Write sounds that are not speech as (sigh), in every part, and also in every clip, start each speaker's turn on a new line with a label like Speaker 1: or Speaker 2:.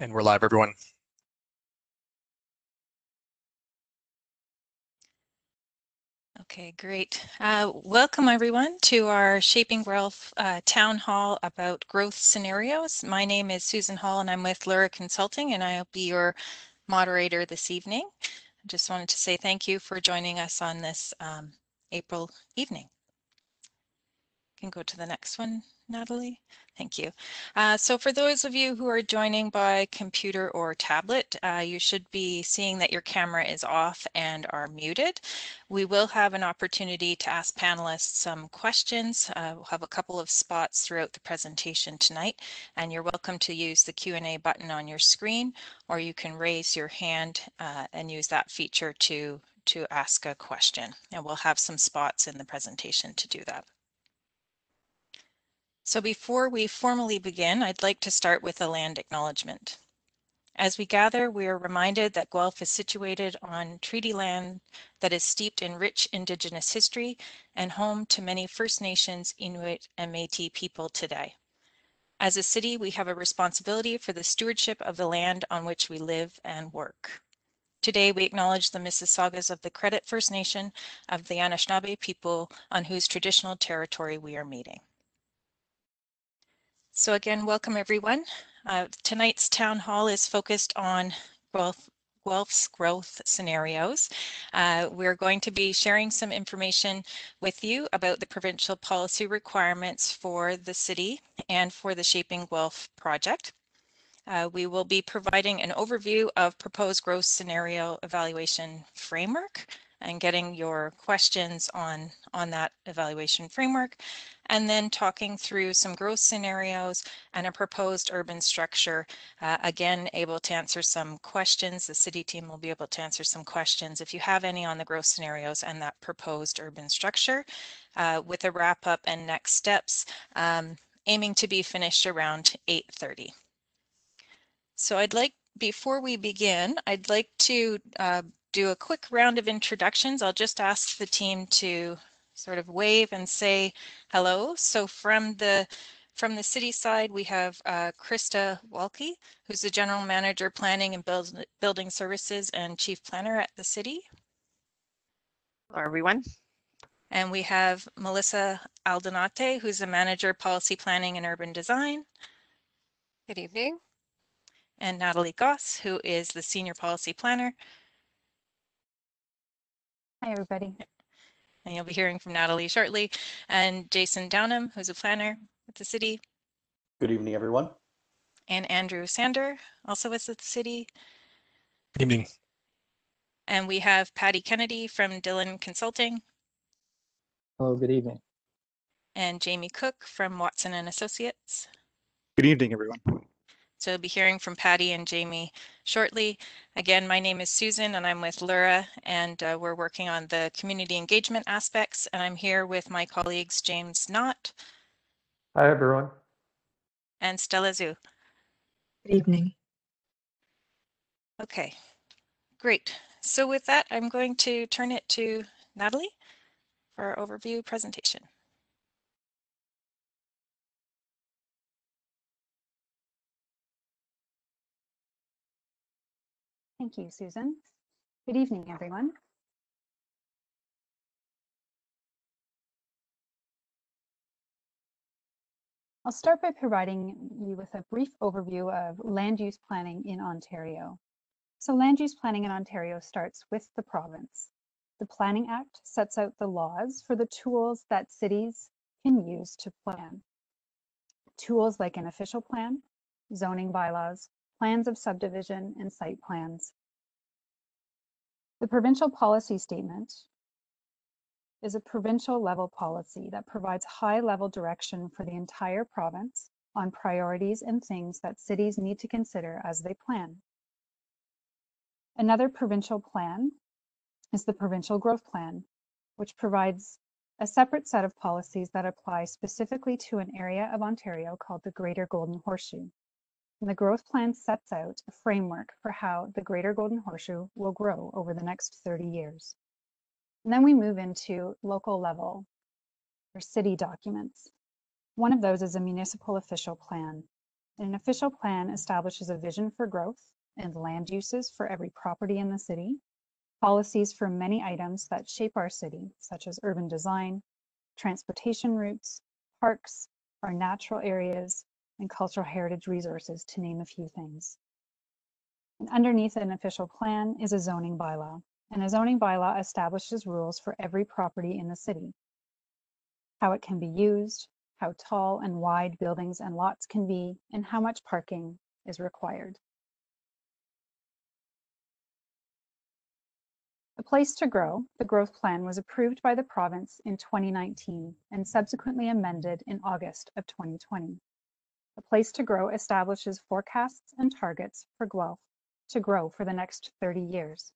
Speaker 1: And we're live, everyone.
Speaker 2: Okay, great. Uh, welcome everyone to our Shaping Guelph uh, Town Hall about growth scenarios. My name is Susan Hall and I'm with Lura Consulting and I'll be your moderator this evening. I just wanted to say thank you for joining us on this um, April evening. Can go to the next one, Natalie. Thank you. Uh, so for those of you who are joining by computer or tablet, uh, you should be seeing that your camera is off and are muted. We will have an opportunity to ask panelists some questions. Uh, we'll have a couple of spots throughout the presentation tonight, and you're welcome to use the Q&A button on your screen, or you can raise your hand uh, and use that feature to, to ask a question. And we'll have some spots in the presentation to do that. So before we formally begin, I'd like to start with a land acknowledgement. As we gather, we are reminded that Guelph is situated on treaty land that is steeped in rich Indigenous history and home to many First Nations, Inuit, and Métis people today. As a city, we have a responsibility for the stewardship of the land on which we live and work. Today, we acknowledge the Mississaugas of the Credit First Nation of the Anishinaabe people on whose traditional territory we are meeting. So again, welcome everyone. Uh, tonight's town hall is focused on both Guelph's growth scenarios. Uh, we're going to be sharing some information with you about the provincial policy requirements for the city and for the Shaping Guelph project. Uh, we will be providing an overview of proposed growth scenario evaluation framework and getting your questions on, on that evaluation framework, and then talking through some growth scenarios and a proposed urban structure. Uh, again, able to answer some questions. The city team will be able to answer some questions if you have any on the growth scenarios and that proposed urban structure uh, with a wrap up and next steps, um, aiming to be finished around 8.30. So I'd like before we begin, I'd like to uh, do a quick round of introductions. I'll just ask the team to sort of wave and say hello. So from the from the city side, we have uh, Krista Walkey, who's the General Manager Planning and Build, Building Services and Chief Planner at the city.
Speaker 3: Hello, everyone.
Speaker 2: And we have Melissa Aldunate, who's the Manager Policy Planning and Urban Design.
Speaker 3: Good evening.
Speaker 2: And Natalie Goss, who is the Senior Policy Planner.
Speaker 4: Hi, everybody.
Speaker 2: And you'll be hearing from Natalie shortly. And Jason Downham, who's a planner with the city.
Speaker 5: Good evening, everyone.
Speaker 2: And Andrew Sander, also with the city.
Speaker 1: Good evening.
Speaker 2: And we have Patty Kennedy from Dillon Consulting.
Speaker 6: Hello, good evening.
Speaker 2: And Jamie Cook from Watson and Associates.
Speaker 7: Good evening, everyone.
Speaker 2: So you'll be hearing from Patty and Jamie shortly. Again, my name is Susan and I'm with Lura and uh, we're working on the community engagement aspects and I'm here with my colleagues James Knott.
Speaker 6: Hi, everyone.
Speaker 2: And Stella Zhu.
Speaker 8: Good evening.
Speaker 2: Okay, great. So with that, I'm going to turn it to Natalie for our overview presentation.
Speaker 4: Thank you, Susan. Good evening, everyone. I'll start by providing you with a brief overview of land use planning in Ontario. So land use planning in Ontario starts with the province. The Planning Act sets out the laws for the tools that cities can use to plan. Tools like an official plan, zoning bylaws, plans of subdivision, and site plans. The provincial policy statement is a provincial level policy that provides high level direction for the entire province on priorities and things that cities need to consider as they plan. Another provincial plan is the Provincial Growth Plan, which provides a separate set of policies that apply specifically to an area of Ontario called the Greater Golden Horseshoe. And the growth plan sets out a framework for how the Greater Golden Horseshoe will grow over the next 30 years. And then we move into local level or city documents. One of those is a municipal official plan. An official plan establishes a vision for growth and land uses for every property in the city, policies for many items that shape our city, such as urban design, transportation routes, parks, our natural areas, and cultural heritage resources, to name a few things. And underneath an official plan is a zoning bylaw, and a zoning bylaw establishes rules for every property in the city. How it can be used, how tall and wide buildings and lots can be, and how much parking is required. A Place to Grow, the growth plan was approved by the province in 2019 and subsequently amended in August of 2020. A Place to Grow establishes forecasts and targets for Guelph to grow for the next 30 years.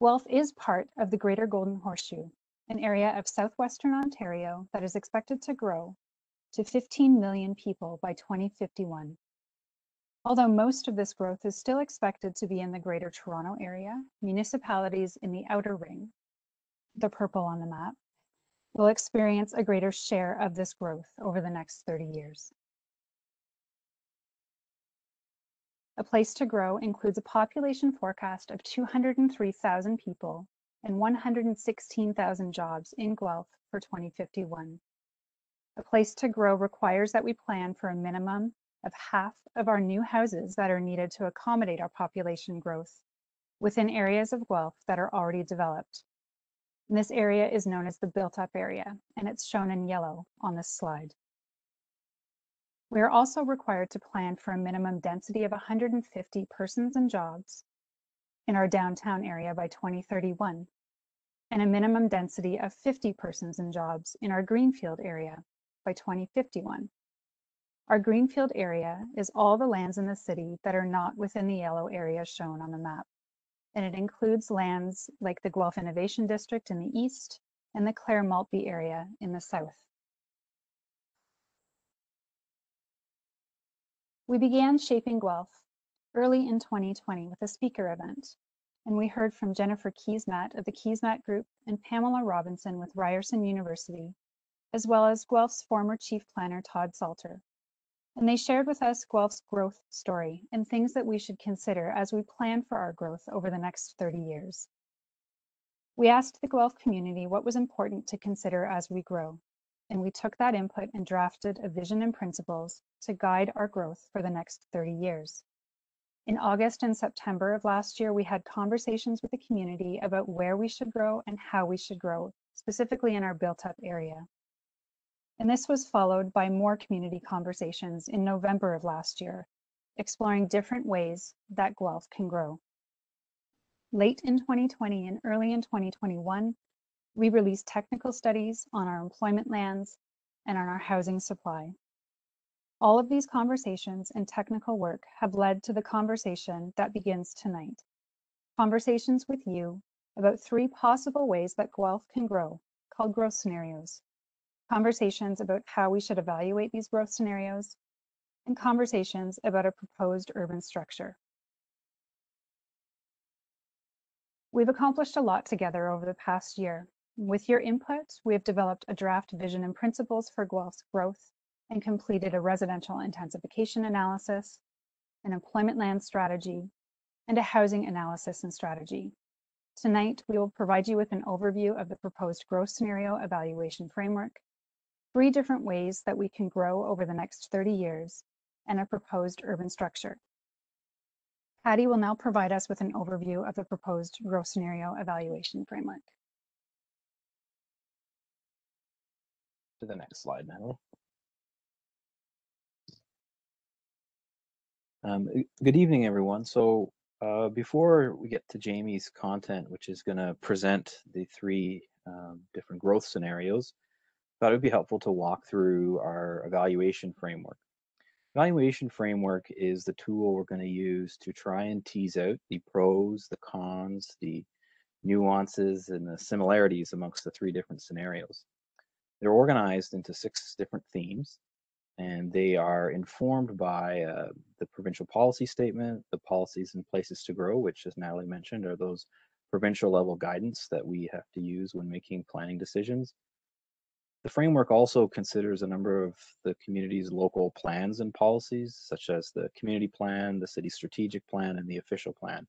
Speaker 4: Guelph is part of the Greater Golden Horseshoe, an area of southwestern Ontario that is expected to grow to 15 million people by 2051. Although most of this growth is still expected to be in the Greater Toronto Area, municipalities in the outer ring, the purple on the map, will experience a greater share of this growth over the next 30 years. A Place to Grow includes a population forecast of 203,000 people and 116,000 jobs in Guelph for 2051. A Place to Grow requires that we plan for a minimum of half of our new houses that are needed to accommodate our population growth within areas of Guelph that are already developed. And this area is known as the built up area, and it's shown in yellow on this slide. We are also required to plan for a minimum density of 150 persons and jobs in our downtown area by 2031, and a minimum density of 50 persons and jobs in our Greenfield area by 2051. Our Greenfield area is all the lands in the city that are not within the yellow area shown on the map. And it includes lands like the Guelph Innovation District in the east and the Clair Maltby area in the south. We began shaping Guelph early in 2020 with a speaker event, and we heard from Jennifer Keesmaat of the Keesmaat Group and Pamela Robinson with Ryerson University, as well as Guelph's former chief planner Todd Salter. And they shared with us Guelph's growth story and things that we should consider as we plan for our growth over the next 30 years. We asked the Guelph community what was important to consider as we grow, and we took that input and drafted a vision and principles to guide our growth for the next 30 years. In August and September of last year, we had conversations with the community about where we should grow and how we should grow, specifically in our built up area. And this was followed by more community conversations in November of last year, exploring different ways that Guelph can grow. Late in 2020 and early in 2021, we released technical studies on our employment lands and on our housing supply. All of these conversations and technical work have led to the conversation that begins tonight. Conversations with you about three possible ways that Guelph can grow, called growth scenarios. Conversations about how we should evaluate these growth scenarios, and conversations about a proposed urban structure. We've accomplished a lot together over the past year, with your input, we have developed a draft vision and principles for Guelph's growth and completed a residential intensification analysis, an employment land strategy, and a housing analysis and strategy. Tonight, we will provide you with an overview of the proposed growth scenario evaluation framework, three different ways that we can grow over the next 30 years, and a proposed urban structure. Patty will now provide us with an overview of the proposed growth scenario evaluation framework.
Speaker 7: to the next slide, Natalie. Um, good evening, everyone. So uh, before we get to Jamie's content, which is going to present the three um, different growth scenarios, thought it would be helpful to walk through our evaluation framework. Evaluation framework is the tool we're going to use to try and tease out the pros, the cons, the nuances, and the similarities amongst the three different scenarios. They're organized into six different themes, and they are informed by uh, the provincial policy statement, the policies and places to grow, which, as Natalie mentioned, are those provincial level guidance that we have to use when making planning decisions. The framework also considers a number of the community's local plans and policies, such as the community plan, the city strategic plan, and the official plan.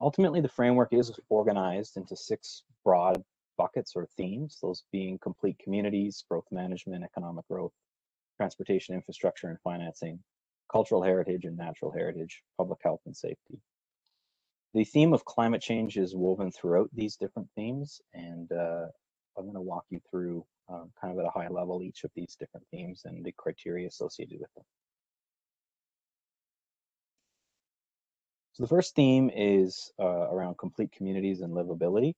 Speaker 7: Ultimately, the framework is organized into six broad buckets or themes, those being complete communities, growth management, economic growth, transportation infrastructure and financing, cultural heritage and natural heritage, public health and safety. The theme of climate change is woven throughout these different themes, and uh, I'm going to walk you through um, kind of at a high level each of these different themes and the criteria associated with them. So the first theme is uh, around complete communities and livability.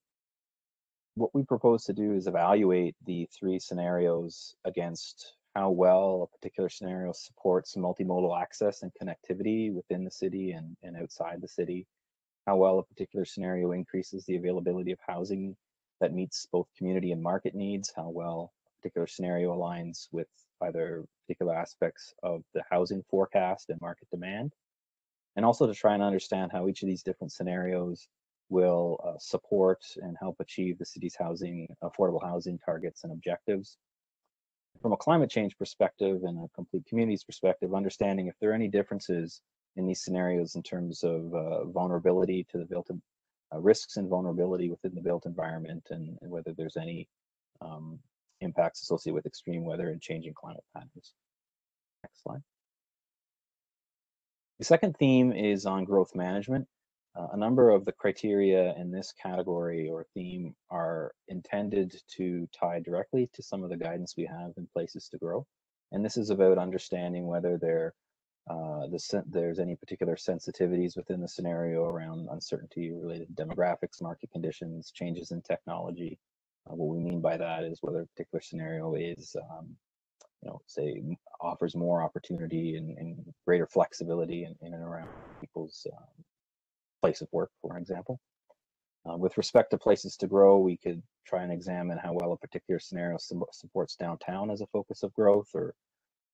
Speaker 7: What we propose to do is evaluate the three scenarios against how well a particular scenario supports multimodal access and connectivity within the city and, and outside the city, how well a particular scenario increases the availability of housing that meets both community and market needs, how well a particular scenario aligns with either particular aspects of the housing forecast and market demand, and also to try and understand how each of these different scenarios will uh, support and help achieve the city's housing, affordable housing targets and objectives. From a climate change perspective and a complete communities perspective, understanding if there are any differences in these scenarios in terms of uh, vulnerability to the built uh, risks and vulnerability within the built environment and, and whether there's any um, impacts associated with extreme weather and changing climate patterns. Next slide. The second theme is on growth management. Uh, a number of the criteria in this category or theme are intended to tie directly to some of the guidance we have in places to grow. And this is about understanding whether there, uh, the, there's any particular sensitivities within the scenario around uncertainty related to demographics, market conditions, changes in technology. Uh, what we mean by that is whether a particular scenario is, um, you know, say offers more opportunity and, and greater flexibility in, in and around people's um, place of work, for example. Uh, with respect to places to grow, we could try and examine how well a particular scenario supports downtown as a focus of growth, or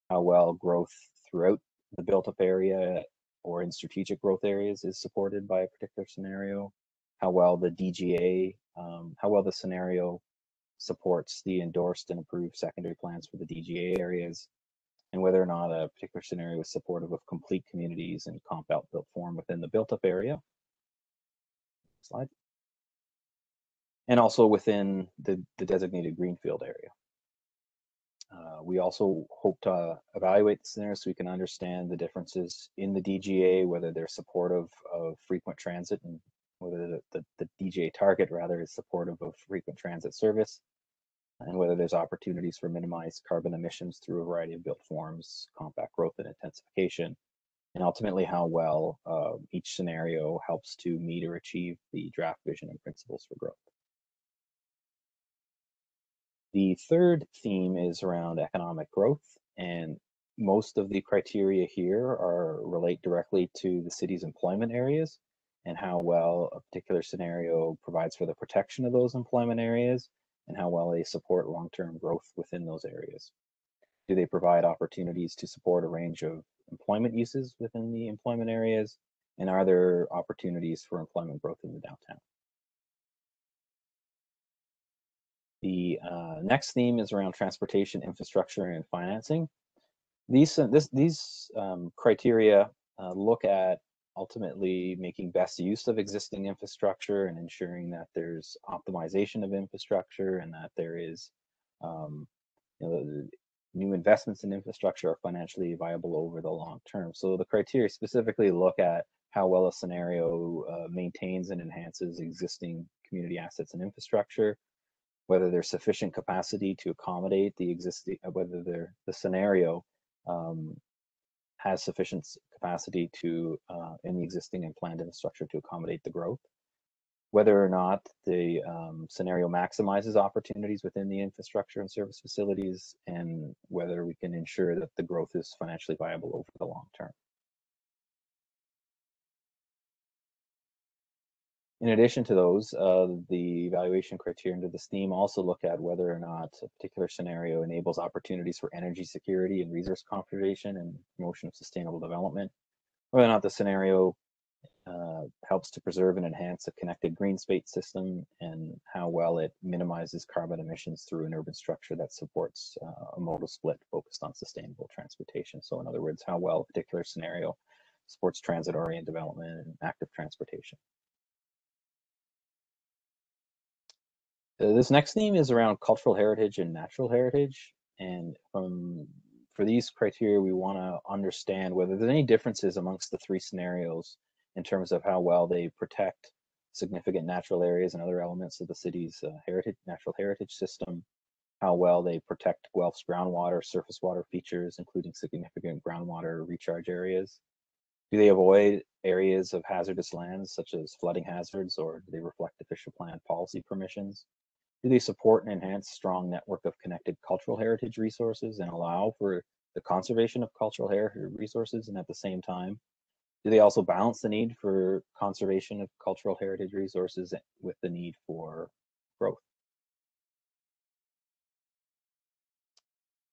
Speaker 7: how well growth throughout the built-up area or in strategic growth areas is supported by a particular scenario, how well the DGA, um, how well the scenario supports the endorsed and approved secondary plans for the DGA areas, and whether or not a particular scenario is supportive of complete communities and compact built form within the built-up area slide. And also within the, the designated greenfield area. Uh, we also hope to evaluate the scenarios so we can understand the differences in the DGA, whether they're supportive of frequent transit and whether the, the, the DGA target rather is supportive of frequent transit service and whether there's opportunities for minimized carbon emissions through a variety of built forms, compact growth and intensification, and ultimately how well uh, each scenario helps to meet or achieve the draft vision and principles for growth. The third theme is around economic growth, and most of the criteria here are relate directly to the city's employment areas and how well a particular scenario provides for the protection of those employment areas and how well they support long-term growth within those areas. Do they provide opportunities to support a range of employment uses within the employment areas? And are there opportunities for employment growth in the downtown? The uh, next theme is around transportation, infrastructure, and financing. These, uh, this, these um, criteria uh, look at ultimately making best use of existing infrastructure and ensuring that there's optimization of infrastructure and that there is um, you know, new investments in infrastructure are financially viable over the long term. So the criteria specifically look at how well a scenario uh, maintains and enhances existing community assets and infrastructure, whether there's sufficient capacity to accommodate the existing, uh, whether the scenario um, has sufficient capacity to uh, in the existing and planned infrastructure to accommodate the growth whether or not the um, scenario maximizes opportunities within the infrastructure and service facilities, and whether we can ensure that the growth is financially viable over the long term. In addition to those, uh, the evaluation criteria under this theme also look at whether or not a particular scenario enables opportunities for energy security and resource conservation and promotion of sustainable development, whether or not the scenario uh, helps to preserve and enhance a connected green space system and how well it minimizes carbon emissions through an urban structure that supports uh, a modal split focused on sustainable transportation. So in other words, how well a particular scenario supports transit-oriented development and active transportation. This next theme is around cultural heritage and natural heritage. And for these criteria, we want to understand whether there's any differences amongst the three scenarios in terms of how well they protect significant natural areas and other elements of the city's uh, heritage, natural heritage system, how well they protect Guelph's groundwater, surface water features, including significant groundwater recharge areas. Do they avoid areas of hazardous lands such as flooding hazards or do they reflect official plan policy permissions? Do they support and enhance strong network of connected cultural heritage resources and allow for the conservation of cultural heritage resources and at the same time do they also balance the need for conservation of cultural heritage resources with the need for growth?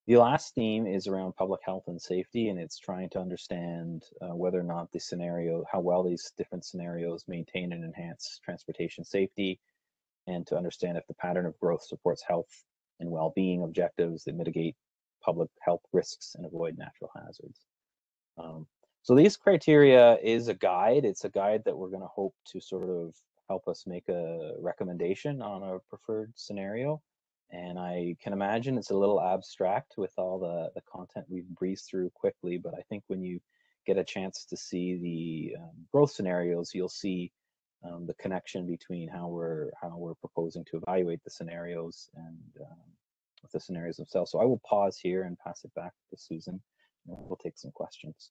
Speaker 7: The last theme is around public health and safety, and it's trying to understand uh, whether or not the scenario, how well these different scenarios maintain and enhance transportation safety, and to understand if the pattern of growth supports health and well-being objectives that mitigate public health risks and avoid natural hazards. Um, so these criteria is a guide. It's a guide that we're going to hope to sort of help us make a recommendation on a preferred scenario. And I can imagine it's a little abstract with all the, the content we've breezed through quickly, but I think when you get a chance to see the um, growth scenarios, you'll see um, the connection between how we're how we're proposing to evaluate the scenarios and um, the scenarios themselves. So I will pause here and pass it back to Susan. And we'll take some questions.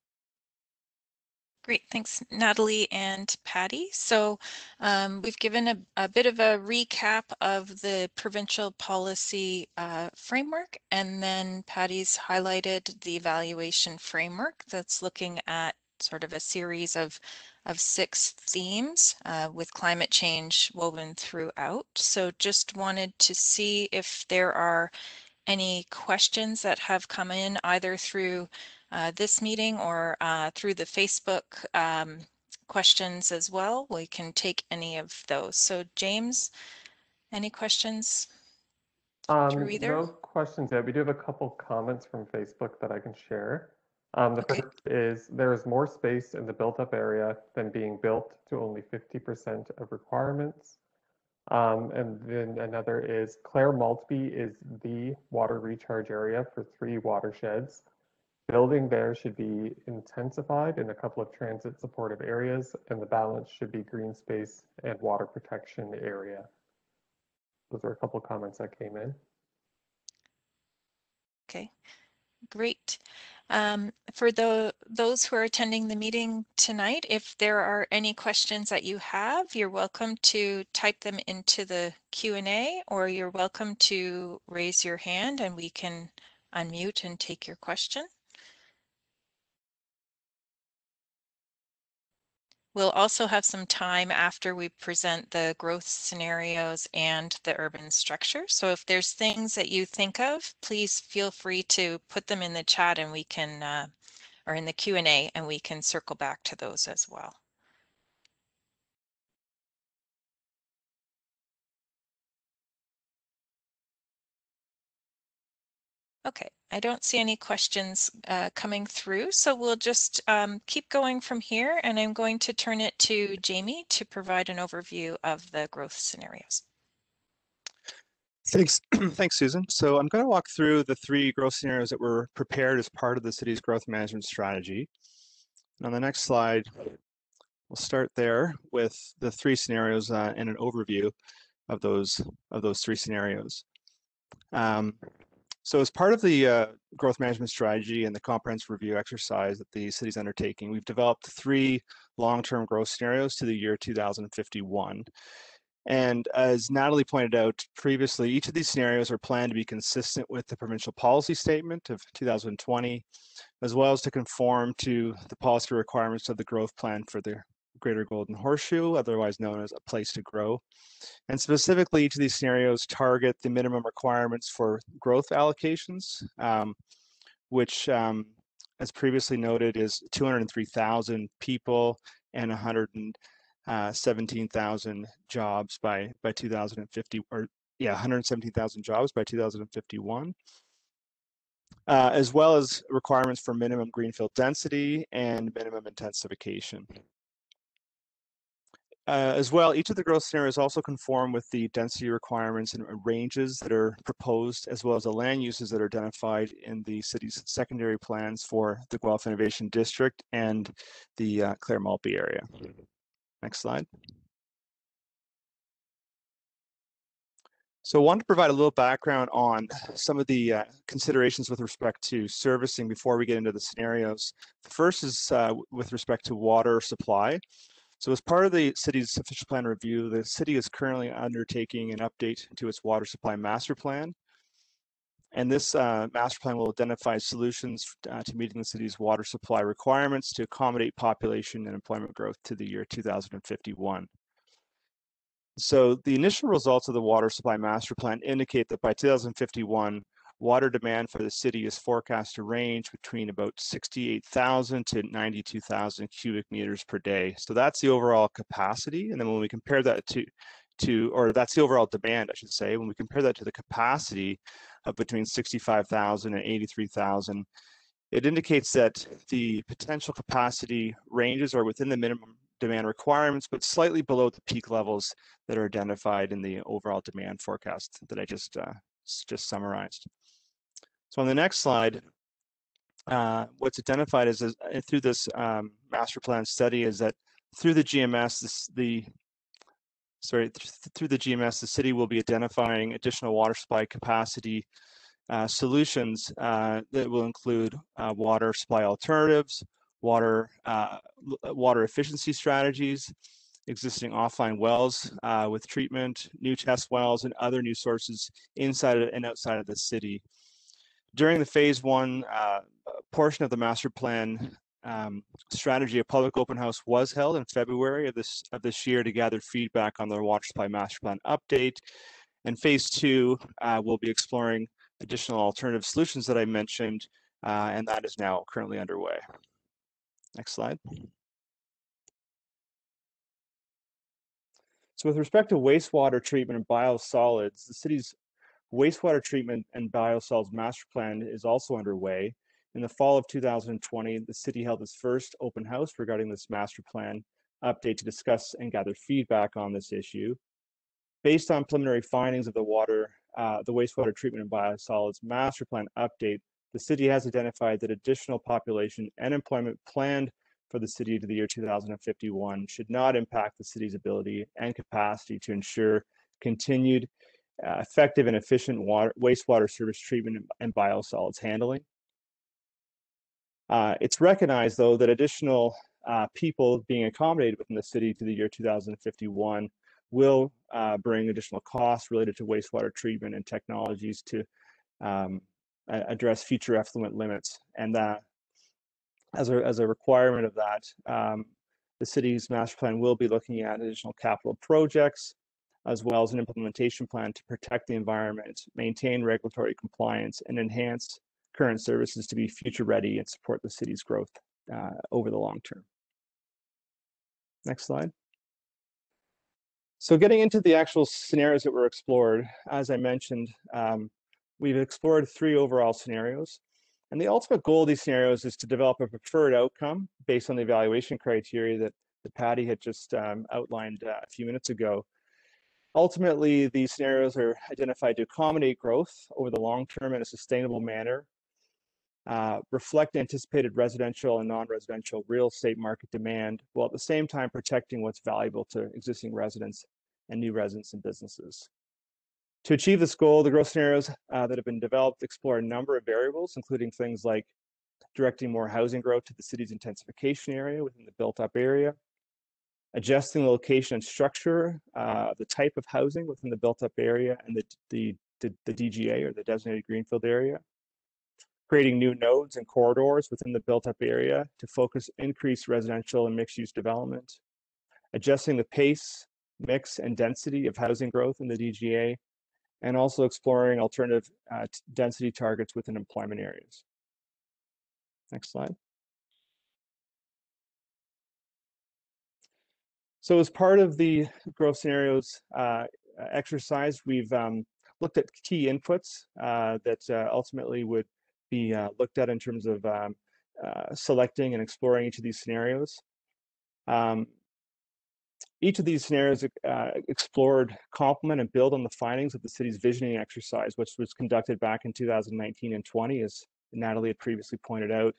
Speaker 2: Great, thanks Natalie and Patty. So um, we've given a, a, bit of a recap of the provincial policy uh, framework and then Patty's highlighted the evaluation framework that's looking at sort of a series of, of six themes uh, with climate change woven throughout. So just wanted to see if there are any questions that have come in either through uh, this meeting or uh, through the Facebook um, questions as well. We can take any of those. So James, any questions
Speaker 6: um. No questions yet. We do have a couple comments from Facebook that I can share. Um, the
Speaker 2: okay.
Speaker 6: first is there is more space in the built up area than being built to only 50% of requirements. Um, and then another is Clair Maltby is the water recharge area for three watersheds Building there should be intensified in a couple of transit supportive areas, and the balance should be green space and water protection area. Those are a couple of comments that came in.
Speaker 2: Okay, great. Um, for the, those who are attending the meeting tonight, if there are any questions that you have, you're welcome to type them into the Q&A or you're welcome to raise your hand and we can unmute and take your question. We'll also have some time after we present the growth scenarios and the urban structure. So if there's things that you think of, please feel free to put them in the chat and we can, uh, or in the Q&A and we can circle back to those as well. Okay, I don't see any questions uh, coming through, so we'll just um, keep going from here and I'm going to turn it to Jamie to provide an overview of the growth scenarios.
Speaker 1: Thanks, (clears throat) thanks, Susan. So I'm going to walk through the three growth scenarios that were prepared as part of the city's growth management strategy. And on the next slide, we'll start there with the three scenarios uh, and an overview of those of those three scenarios. Um, so as part of the uh, growth management strategy and the comprehensive review exercise that the city's undertaking, we've developed three long-term growth scenarios to the year 2051. And as Natalie pointed out previously, each of these scenarios are planned to be consistent with the provincial policy statement of 2020, as well as to conform to the policy requirements of the growth plan for the Greater Golden Horseshoe, otherwise known as a place to grow. And specifically, each of these scenarios target the minimum requirements for growth allocations, um, which, um, as previously noted, is 203,000 people and 117,000 jobs by by 2050 or yeah 117,000 jobs by 2051 uh, as well as requirements for minimum greenfield density and minimum intensification. Uh, as well, each of the growth scenarios also conform with the density requirements and ranges that are proposed, as well as the land uses that are identified in the city's secondary plans for the Guelph Innovation District and the uh, Clair Maltby area. Next slide. So I wanted to provide a little background on some of the uh, considerations with respect to servicing before we get into the scenarios. The first is uh, with respect to water supply. So as part of the city's official plan review, the city is currently undertaking an update to its water supply master plan. And this uh, master plan will identify solutions uh, to meeting the city's water supply requirements to accommodate population and employment growth to the year 2051. So the initial results of the water supply master plan indicate that by 2051, water demand for the city is forecast to range between about 68,000 to 92,000 cubic meters per day. So that's the overall capacity. And then when we compare that to, to or that's the overall demand, I should say, when we compare that to the capacity of between 65,000 and 83,000, it indicates that the potential capacity ranges are within the minimum demand requirements, but slightly below the peak levels that are identified in the overall demand forecast that I just uh, just summarized. So on the next slide, uh, what's identified is, is uh, through this um, master plan study is that through the GMS, this, the sorry th through the GMS, the city will be identifying additional water supply capacity uh, solutions uh, that will include uh, water supply alternatives, water uh, water efficiency strategies, existing offline wells with treatment, new test wells, and other new sources inside and outside of the city. During the phase one uh, portion of the master plan um, strategy, a public open house was held in February of this of this year to gather feedback on the water supply master plan update. And phase two uh, will be exploring additional alternative solutions that I mentioned, uh, and that is now currently underway. Next slide. So with respect to wastewater treatment and biosolids, the city's wastewater treatment and biosolids master plan is also underway. In the fall of 2020, the city held its first open house regarding this master plan update to discuss and gather feedback on this issue. Based on preliminary findings of the water, uh, the wastewater treatment and biosolids master plan update, the city has identified that additional population and employment planned for the city to the year 2051 should not impact the city's ability and capacity to ensure continued uh, effective and efficient water, wastewater service treatment and, biosolids handling. Uh, it's recognized, though, that additional uh, people being accommodated within the city to the year 2051 will uh, bring additional costs related to wastewater treatment and technologies to um, address future effluent limits. And that as a, as a requirement of that, um, the city's master plan will be looking at additional capital projects, as well as an implementation plan to protect the environment, maintain regulatory compliance, and enhance current services to be future ready and support the city's growth uh, over the long term. Next slide. So getting into the actual scenarios that were explored, as I mentioned, um, we've explored three overall scenarios. And the ultimate goal of these scenarios is to develop a preferred outcome based on the evaluation criteria that, that Patty had just um, outlined uh, a few minutes ago. Ultimately, these scenarios are identified to accommodate growth over the long term in a sustainable manner, uh, reflect anticipated residential and non-residential real estate market demand, while at the same time protecting what's valuable to existing residents and new residents and businesses. To achieve this goal, the growth scenarios uh, that have been developed explore a number of variables, including things like directing more housing growth to the city's intensification area within the built-up area, adjusting the location and structure, uh, the type of housing within the built-up area and the, the, the, the DGA or the designated greenfield area, creating new nodes and corridors within the built-up area to focus increased residential and mixed-use development, adjusting the pace, mix, and density of housing growth in the DGA and also exploring alternative uh, density targets within employment areas. Next slide. So as part of the growth scenarios uh, exercise, we've um, looked at key inputs uh, that uh, ultimately would be uh, looked at in terms of um, uh, selecting and exploring each of these scenarios. Um, each of these scenarios uh, explored, complement, and build on the findings of the city's visioning exercise, which was conducted back in 2019 and 20, as Natalie had previously pointed out.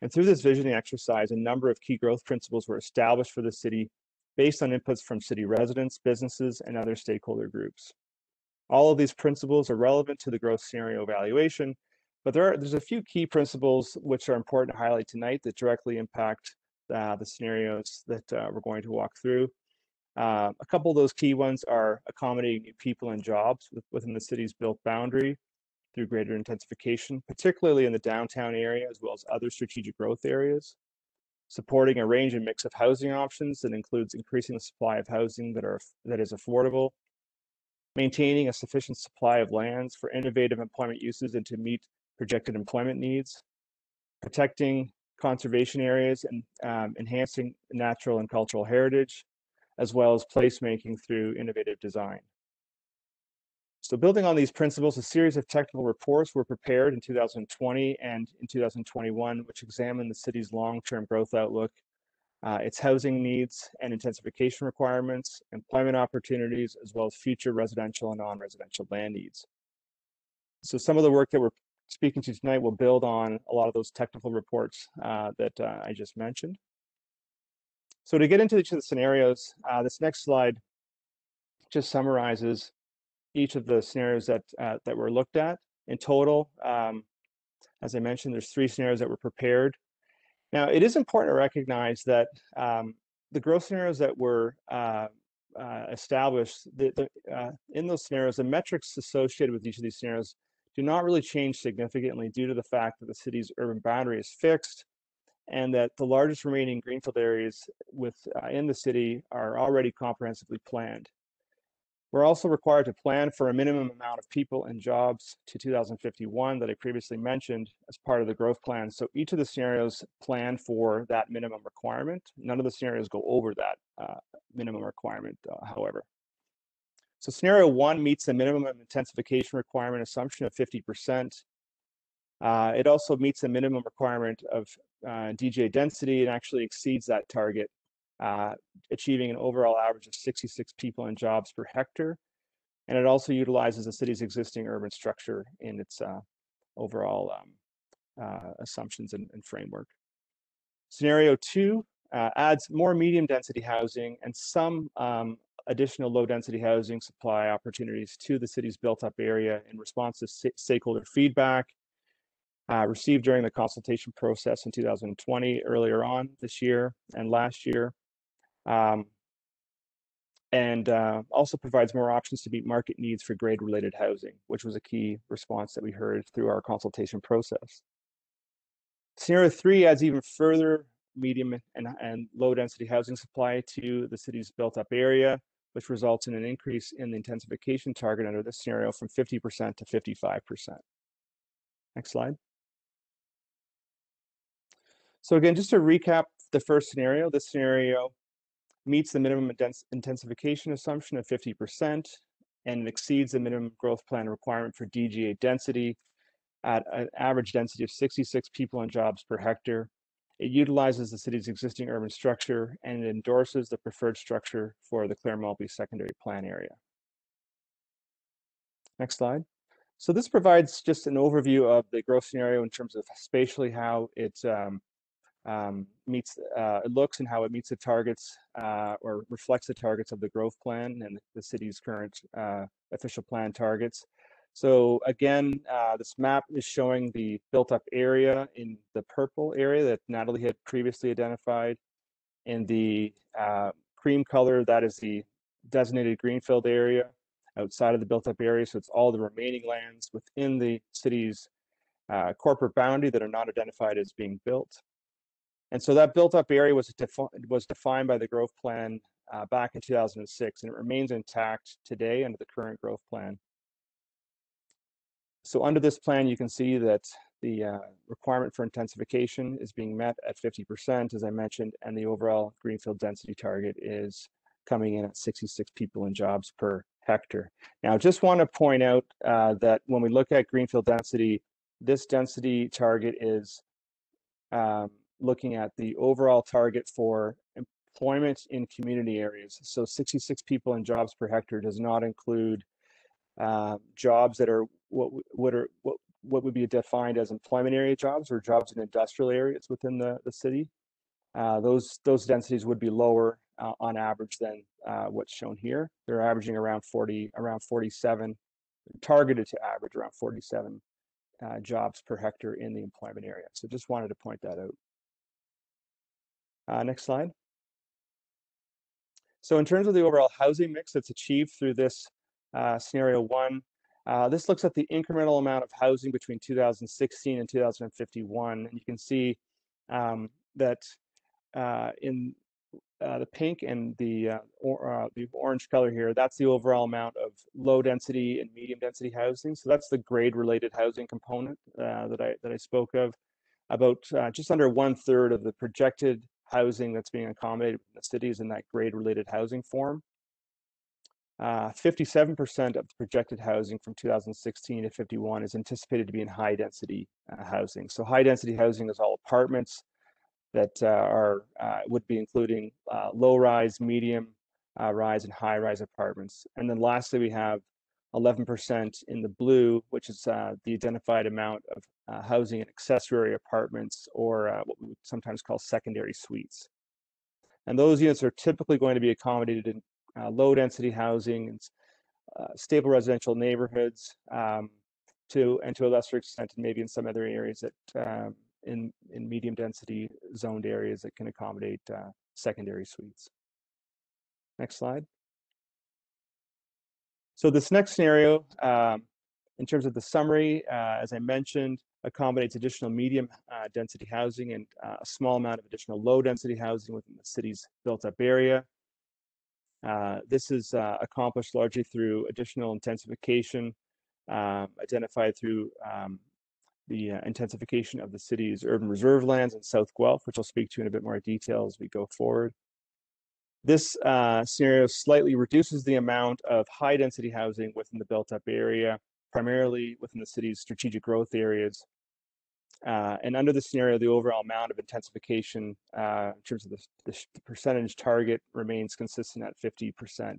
Speaker 1: And through this visioning exercise, a number of key growth principles were established for the city based on inputs from city residents, businesses, and other stakeholder groups. All of these principles are relevant to the growth scenario evaluation, but there are, there's a few key principles which are important to highlight tonight that directly impact uh, the scenarios that uh, we're going to walk through. Uh, a couple of those key ones are accommodating new people and jobs within the city's built boundary through greater intensification, particularly in the downtown area as well as other strategic growth areas. Supporting a range and mix of housing options that includes increasing the supply of housing that are that is affordable, maintaining a sufficient supply of lands for innovative employment uses and to meet projected employment needs, protecting conservation areas and um, enhancing natural and cultural heritage, as well as placemaking through innovative design. So building on these principles, a series of technical reports were prepared in 2020 and in 2021, which examined the city's long-term growth outlook, uh, its housing needs and intensification requirements, employment opportunities, as well as future residential and non-residential land needs. So some of the work that we're speaking to tonight will build on a lot of those technical reports uh, that uh, I just mentioned. So to get into each of the scenarios, uh, this next slide just summarizes each of the scenarios that uh, that were looked at. In total, um, as I mentioned, there's three scenarios that were prepared. Now, it is important to recognize that um, the growth scenarios that were uh, uh, established, the, the, in those scenarios, the metrics associated with each of these scenarios do not really change significantly due to the fact that the city's urban boundary is fixed and that the largest remaining greenfield areas with, uh, in the city are already comprehensively planned. We're also required to plan for a minimum amount of people and jobs to 2051 that I previously mentioned as part of the growth plan. So each of the scenarios plan for that minimum requirement. None of the scenarios go over that uh, minimum requirement, uh, however. So scenario one meets the minimum intensification requirement assumption of 50%. Uh, it also meets the minimum requirement of uh, DGA density and actually exceeds that target, uh, achieving an overall average of 66 people and jobs per hectare. And it also utilizes the city's existing urban structure in its uh, overall um, uh, assumptions and, and, framework. Scenario two uh, adds more medium density housing and some um, additional low density housing supply opportunities to the city's built up area in response to stakeholder feedback uh, received during the consultation process in 2020 earlier on this year and last year. Um, and uh, also provides more options to meet market needs for grade related housing, which was a key response that we heard through our consultation process. Scenario three adds even further medium and, and low density housing supply to the city's built up area which results in an increase in the intensification target under this scenario from 50% to 55%. Next slide. So again, just to recap the first scenario, this scenario meets the minimum intensification assumption of 50% and exceeds the minimum growth plan requirement for DGA density at an average density of 66 people and jobs per hectare it utilizes the city's existing urban structure and it endorses the preferred structure for the Clair Maltby secondary plan area. Next slide. So this provides just an overview of the growth scenario in terms of spatially how it um, um, meets, uh, it looks and how it meets the targets uh, or reflects the targets of the growth plan and the city's current uh, official plan targets. So again, uh, this map is showing the built up area in the purple area that Natalie had previously identified. In the uh, cream color, that is the designated greenfield area outside of the built up area. So it's all the remaining lands within the city's uh, corporate boundary that are not identified as being built. And so that built up area was, defi was defined by the growth plan uh, back in 2006 and it remains intact today under the current growth plan. So under this plan, you can see that the uh, requirement for intensification is being met at 50%, as I mentioned, and the overall greenfield density target is coming in at 66 people and jobs per hectare. Now, just want to point out uh, that when we look at greenfield density, this density target is um, looking at the overall target for employment in community areas. So 66 people and jobs per hectare does not include uh, jobs that are what what are what what would be defined as employment area jobs or jobs in industrial areas within the, the city. Uh, those those densities would be lower uh, on average than uh, what's shown here. They're averaging around 40, around 47, targeted to average around 47 uh, jobs per hectare in the employment area. So just wanted to point that out. Uh, next slide. So in terms of the overall housing mix that's achieved through this uh, scenario one, uh, this looks at the incremental amount of housing between 2016 and 2051. And you can see um, that uh, in uh, the pink and the, uh, or, uh, the orange color here, that's the overall amount of low density and medium density housing. So that's the grade related housing component that, I, that I spoke of. About just under one third of the projected housing that's being accommodated in the cities in that grade related housing form. 57% uh, of the projected housing from 2016 to 51 is anticipated to be in high density uh, housing. So high density housing is all apartments that uh, are uh, would be including uh, low rise, medium rise, and high rise apartments. And then lastly, we have 11% in the blue, which is the identified amount of housing and accessory apartments or what we would sometimes call secondary suites. And those units are typically going to be accommodated in uh, low density housing and uh, stable residential neighborhoods um, to and to a lesser extent and maybe in some other areas that um, in in medium density zoned areas that can accommodate uh, secondary suites. Next slide. So this next scenario, um, in terms of the summary, uh, as I mentioned, accommodates additional medium uh, density housing and uh, a small amount of additional low density housing within the city's built up area. Uh, this is uh, accomplished largely through additional intensification um, identified through um, the uh, intensification of the city's urban reserve lands in South Guelph, which I'll speak to in a bit more detail as we go forward. This uh, scenario slightly reduces the amount of high density housing within the built up area, primarily within the city's strategic growth areas, uh, and under the scenario, the overall amount of intensification uh, in terms of the, the, the, percentage target remains consistent at 50%.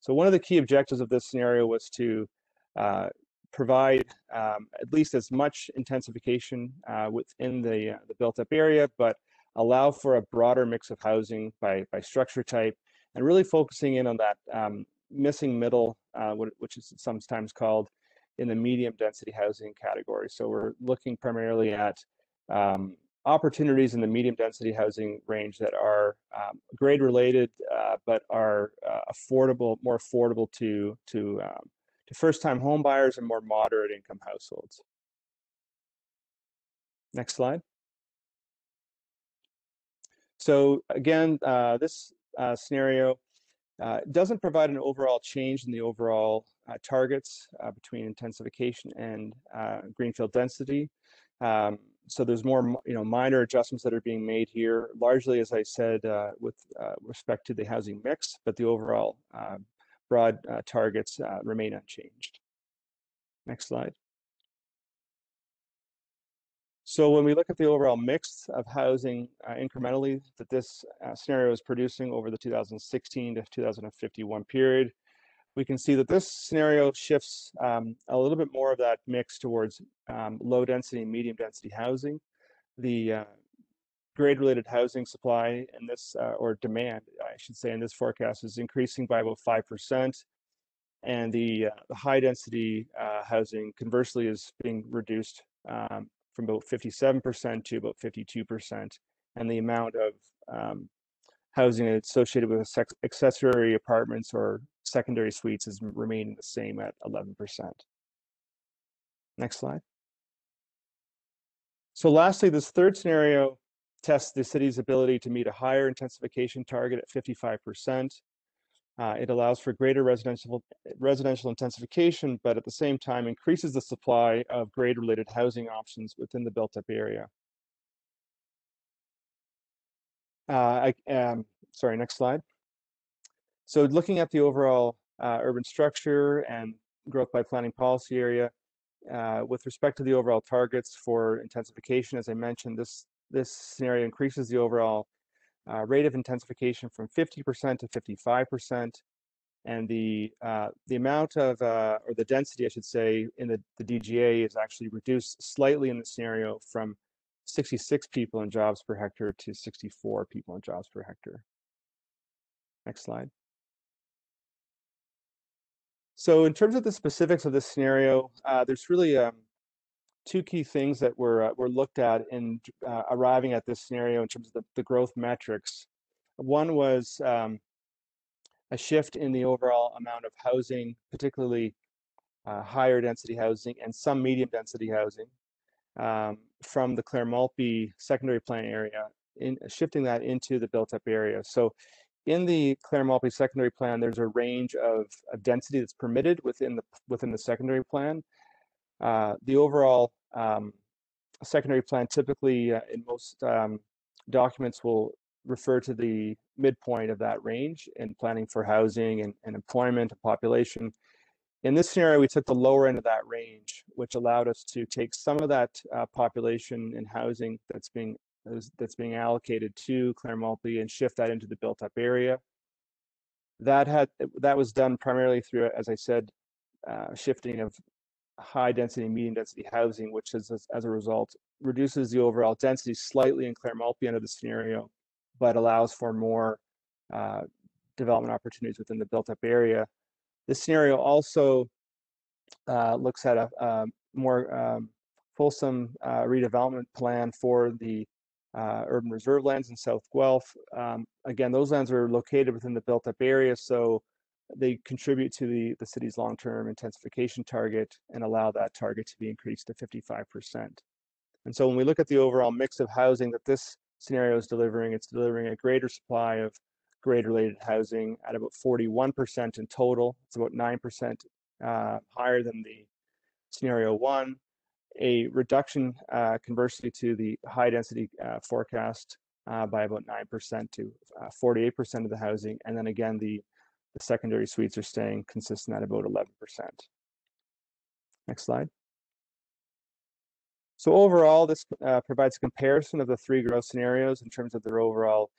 Speaker 1: So one of the key objectives of this scenario was to uh, provide um, at least as much intensification uh, within the, uh, the built-up area, but allow for a broader mix of housing by, by structure type, and really focusing in on that um, missing middle, uh, which is sometimes called in the medium density housing category. So we're looking primarily at um, opportunities in the medium density housing range that are um, grade related, uh, but are uh, affordable, more affordable to to um, to first time home buyers and more moderate income households. Next slide. So again, uh, this uh, scenario uh, doesn't provide an overall change in the overall uh, targets uh, between intensification and uh, greenfield density. Um, so there's more, you know, minor adjustments that are being made here, largely, as I said, with respect to the housing mix, but the overall broad targets remain unchanged. Next slide. So when we look at the overall mix of housing uh, incrementally that this uh, scenario is producing over the 2016 to 2051 period, we can see that this scenario shifts um, a little bit more of that mix towards um, low density and medium density housing. The uh, grade related housing supply in this, uh, or demand, I should say, in this forecast is increasing by about 5%. And the, uh, the high density uh, housing conversely is being reduced um, from about 57% to about 52%. And the amount of um, housing associated with accessory apartments or secondary suites is remaining the same at 11%. Next slide. So lastly, this third scenario tests the city's ability to meet a higher intensification target at 55%. Uh, it allows for greater residential residential intensification, but at the same time increases the supply of grade-related housing options within the built-up area. Uh, I, um, sorry, next slide. So looking at the overall uh, urban structure and growth by planning policy area, uh, with respect to the overall targets for intensification, as I mentioned, this this scenario increases the overall uh, rate of intensification from 50% to 55%, and the uh, the amount of uh, or the density, I should say, in the, the DGA is actually reduced slightly in the scenario from 66 people in jobs per hectare to 64 people in jobs per hectare. Next slide. So in terms of the specifics of this scenario, uh, there's really um, two key things that were uh, were looked at in uh, arriving at this scenario in terms of the, the growth metrics. One was um, a shift in the overall amount of housing, particularly uh, higher density housing and some medium density housing um, from the Clair Maltby secondary plan area, in shifting that into the built up area. So in the Clair Maltby secondary plan, there's a range of, of density that's permitted within the within the secondary plan. Uh, the overall um, secondary plan typically uh, in most um, documents will refer to the midpoint of that range in planning for housing and, and employment and population. In this scenario, we took the lower end of that range, which allowed us to take some of that uh, population and housing that's being that's being allocated to Clair and shift that into the built up area. That had that was done primarily through, as I said, uh, shifting of high density and medium density housing, which is as, a result reduces the overall density slightly in Clair Maltby under the scenario, but allows for more uh, development opportunities within the built up area. This scenario also uh, looks at a, a more um, fulsome uh, redevelopment plan for the uh, urban reserve lands in South Guelph. Um, again, those lands are located within the built up area, so they contribute to the, the city's long-term intensification target and allow that target to be increased to 55%. And so when we look at the overall mix of housing that this scenario is delivering, it's delivering a greater supply of grade-related housing at about 41% in total. It's about 9% uh, higher than the scenario one a reduction uh, conversely to the high density uh, forecast uh, by about 9% to 48% uh, of the housing. And then again, the, the secondary suites are staying consistent at about 11%. Next slide. So overall, this uh, provides a comparison of the three growth scenarios in terms of their overall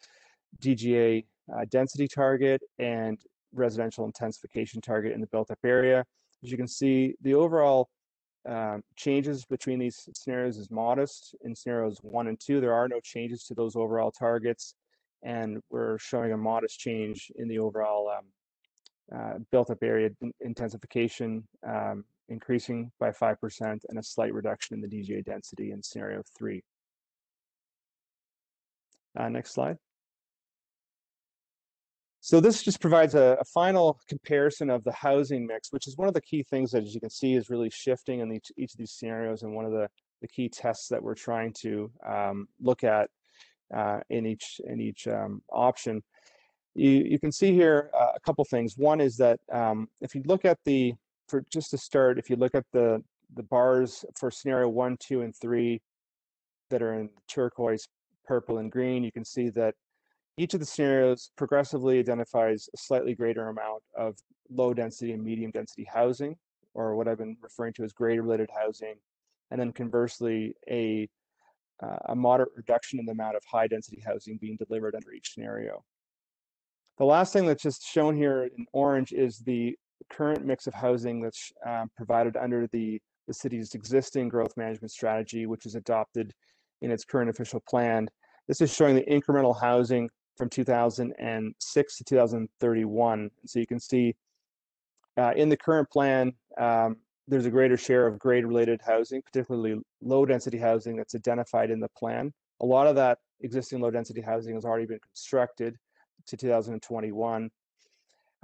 Speaker 1: DGA uh, density target and residential intensification target in the built up area. As you can see, the overall um, changes between these scenarios is modest. In scenarios one and two, there are no changes to those overall targets, and we're showing a modest change in the overall um, uh, built-up area intensification, um, increasing by 5%, and a slight reduction in the DGA density in scenario three. Uh, next slide. So this just provides a, a, final comparison of the housing mix, which is one of the key things that, as you can see, is really shifting in each, each of these scenarios and one of the, the key tests that we're trying to um, look at uh, in each, in each um, option. You, you can see here uh, couple things. One is that um, if you look at the, for just to start, if you look at the, the bars for scenario one, two, and three that are in turquoise, purple, and green, you can see that each of the scenarios progressively identifies a slightly greater amount of low density and medium density housing, or what I've been referring to as grade related housing, and then conversely, a, uh, a moderate reduction in the amount of high density housing being delivered under each scenario. The last thing that's just shown here in orange is the current mix of housing that's um, provided under the, the city's existing growth management strategy, which is adopted in its current official plan. This is showing the incremental housing from 2006 to 2031. So you can see uh, in the current plan, um, there's a greater share of grade related housing, particularly low density housing that's identified in the plan. A lot of that existing low density housing has already been constructed to 2021.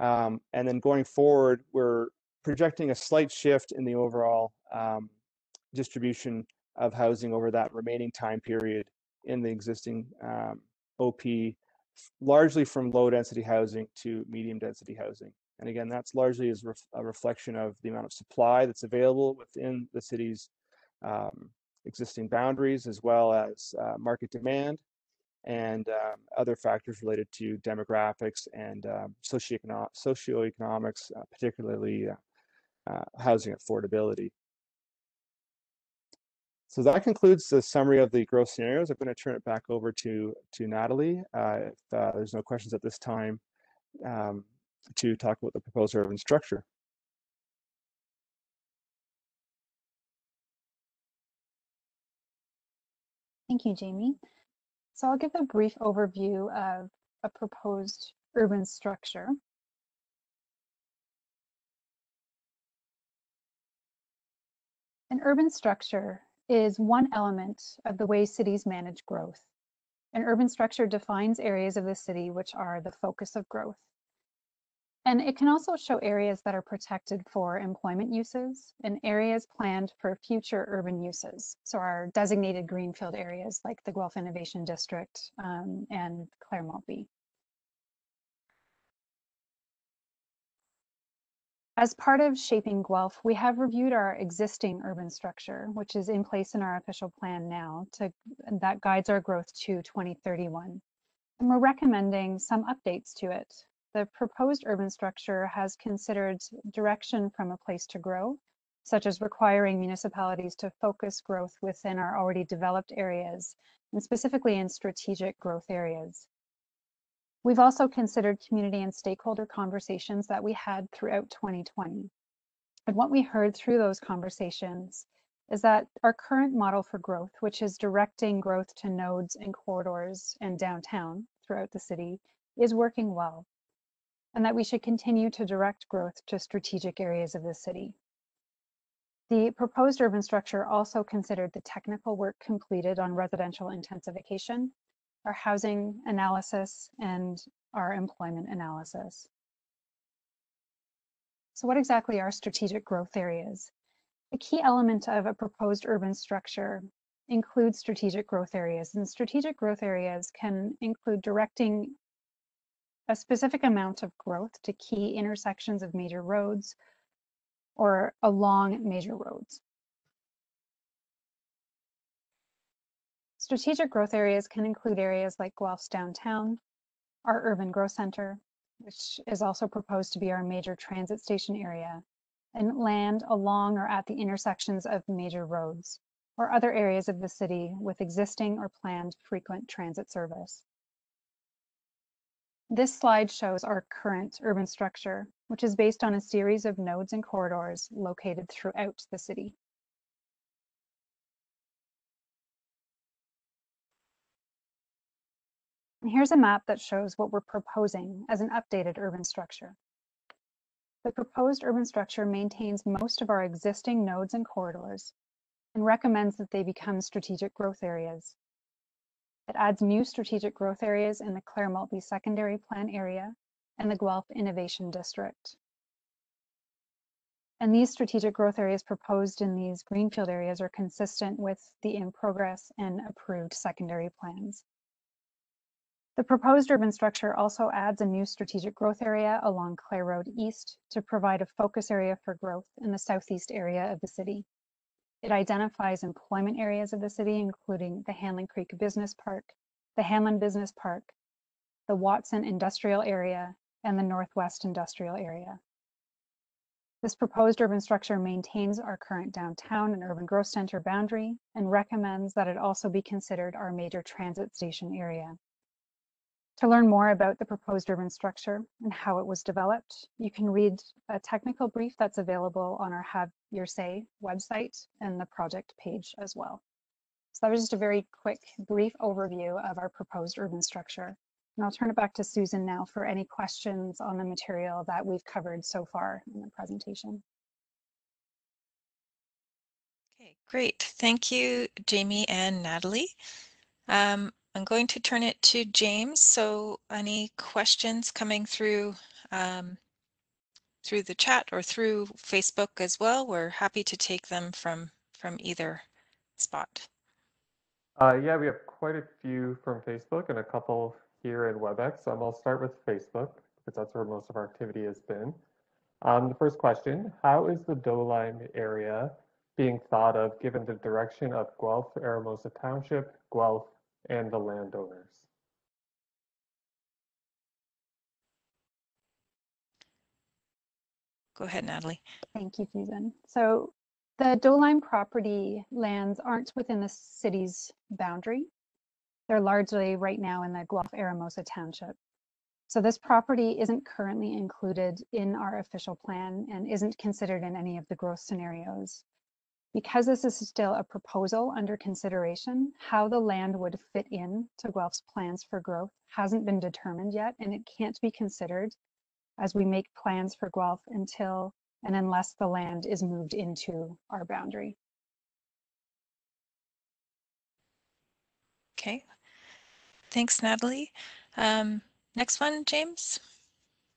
Speaker 1: Um, and then going forward, we're projecting a slight shift in the overall um, distribution of housing over that remaining time period in the existing um, OP largely from low density housing to medium density housing. And again, that's largely as ref- a reflection of the amount of supply that's available within the city's um, existing boundaries, as well as uh, market demand and um, other factors related to demographics and um, socioecono- socioeconomics, uh, particularly uh, uh, housing affordability. So that concludes the summary of the growth scenarios. I'm going to turn it back over to to Natalie. Uh, if uh, there's no questions at this time, um, to talk about the proposed urban structure.
Speaker 4: Thank you, Jamie. So I'll give a brief overview of a proposed urban structure. An urban structure is one element of the way cities manage growth. An urban structure defines areas of the city which are the focus of growth. And it can also show areas that are protected for employment uses and areas planned for future urban uses. So our designated greenfield areas like the Guelph Innovation District um, and Clair Maltby. As part of shaping Guelph, we have reviewed our existing urban structure, which is in place in our official plan now to, that guides our growth to 2031. And we're recommending some updates to it. The proposed urban structure has considered direction from a place to grow, such as requiring municipalities to focus growth within our already developed areas, and specifically in strategic growth areas. We've also considered community and stakeholder conversations that we had throughout 2020. And what we heard through those conversations is that our current model for growth, which is directing growth to nodes and corridors and downtown throughout the city, is working well, and that we should continue to direct growth to strategic areas of the city. The proposed urban structure also considered the technical work completed on residential intensification our housing analysis, and our employment analysis. So what exactly are strategic growth areas? A key element of a proposed urban structure includes strategic growth areas, and strategic growth areas can include directing a specific amount of growth to key intersections of major roads or along major roads. Strategic growth areas can include areas like Guelph's downtown, our urban growth center, which is also proposed to be our major transit station area, and land along or at the intersections of major roads, or other areas of the city with existing or planned frequent transit service. This slide shows our current urban structure, which is based on a series of nodes and corridors located throughout the city. Here's a map that shows what we're proposing as an updated urban structure. The proposed urban structure maintains most of our existing nodes and corridors and recommends that they become strategic growth areas. It adds new strategic growth areas in the Clair Maltby Secondary Plan area and the Guelph Innovation District. And these strategic growth areas proposed in these greenfield areas are consistent with the in progress and approved secondary plans. The proposed urban structure also adds a new strategic growth area along Clair Road East to provide a focus area for growth in the southeast area of the city. It identifies employment areas of the city, including the Hanlon Creek Business Park, the Hanlon Business Park, the Watson Industrial Area, and the Northwest Industrial Area. This proposed urban structure maintains our current downtown and urban growth center boundary and recommends that it also be considered our major transit station area. To learn more about the proposed urban structure and how it was developed, you can read a technical brief that's available on our Have Your Say website and the project page as well. So that was just a very quick, brief overview of our proposed urban structure. And I'll turn it back to Susan now for any questions on the material that we've covered so far in the presentation.
Speaker 2: Okay, great. Thank you, Jamie and Natalie. Um, I'm going to turn it to James. So any questions coming through um, through the chat or through Facebook as well? We're happy to take them from from either spot.
Speaker 6: Uh, yeah, we have quite a few from Facebook and a couple here in WebEx. Um, I'll start with Facebook because that's where most of our activity has been. Um, the first question, how is the Dolime area being thought of given the direction of Guelph, Eramosa Township, Guelph, and the landowners?
Speaker 2: Go ahead, Natalie.
Speaker 4: Thank you, Susan. So the Dolime property lands aren't within the city's boundary. They're largely right now in the Guelph Eramosa Township. So this property isn't currently included in our official plan and isn't considered in any of the growth scenarios. Because this is still a proposal under consideration, how the land would fit in to Guelph's plans for growth hasn't been determined yet, and it can't be considered as we make plans for Guelph until and unless the land is moved into our boundary.
Speaker 2: Okay. Thanks, Natalie. Um, next one, James.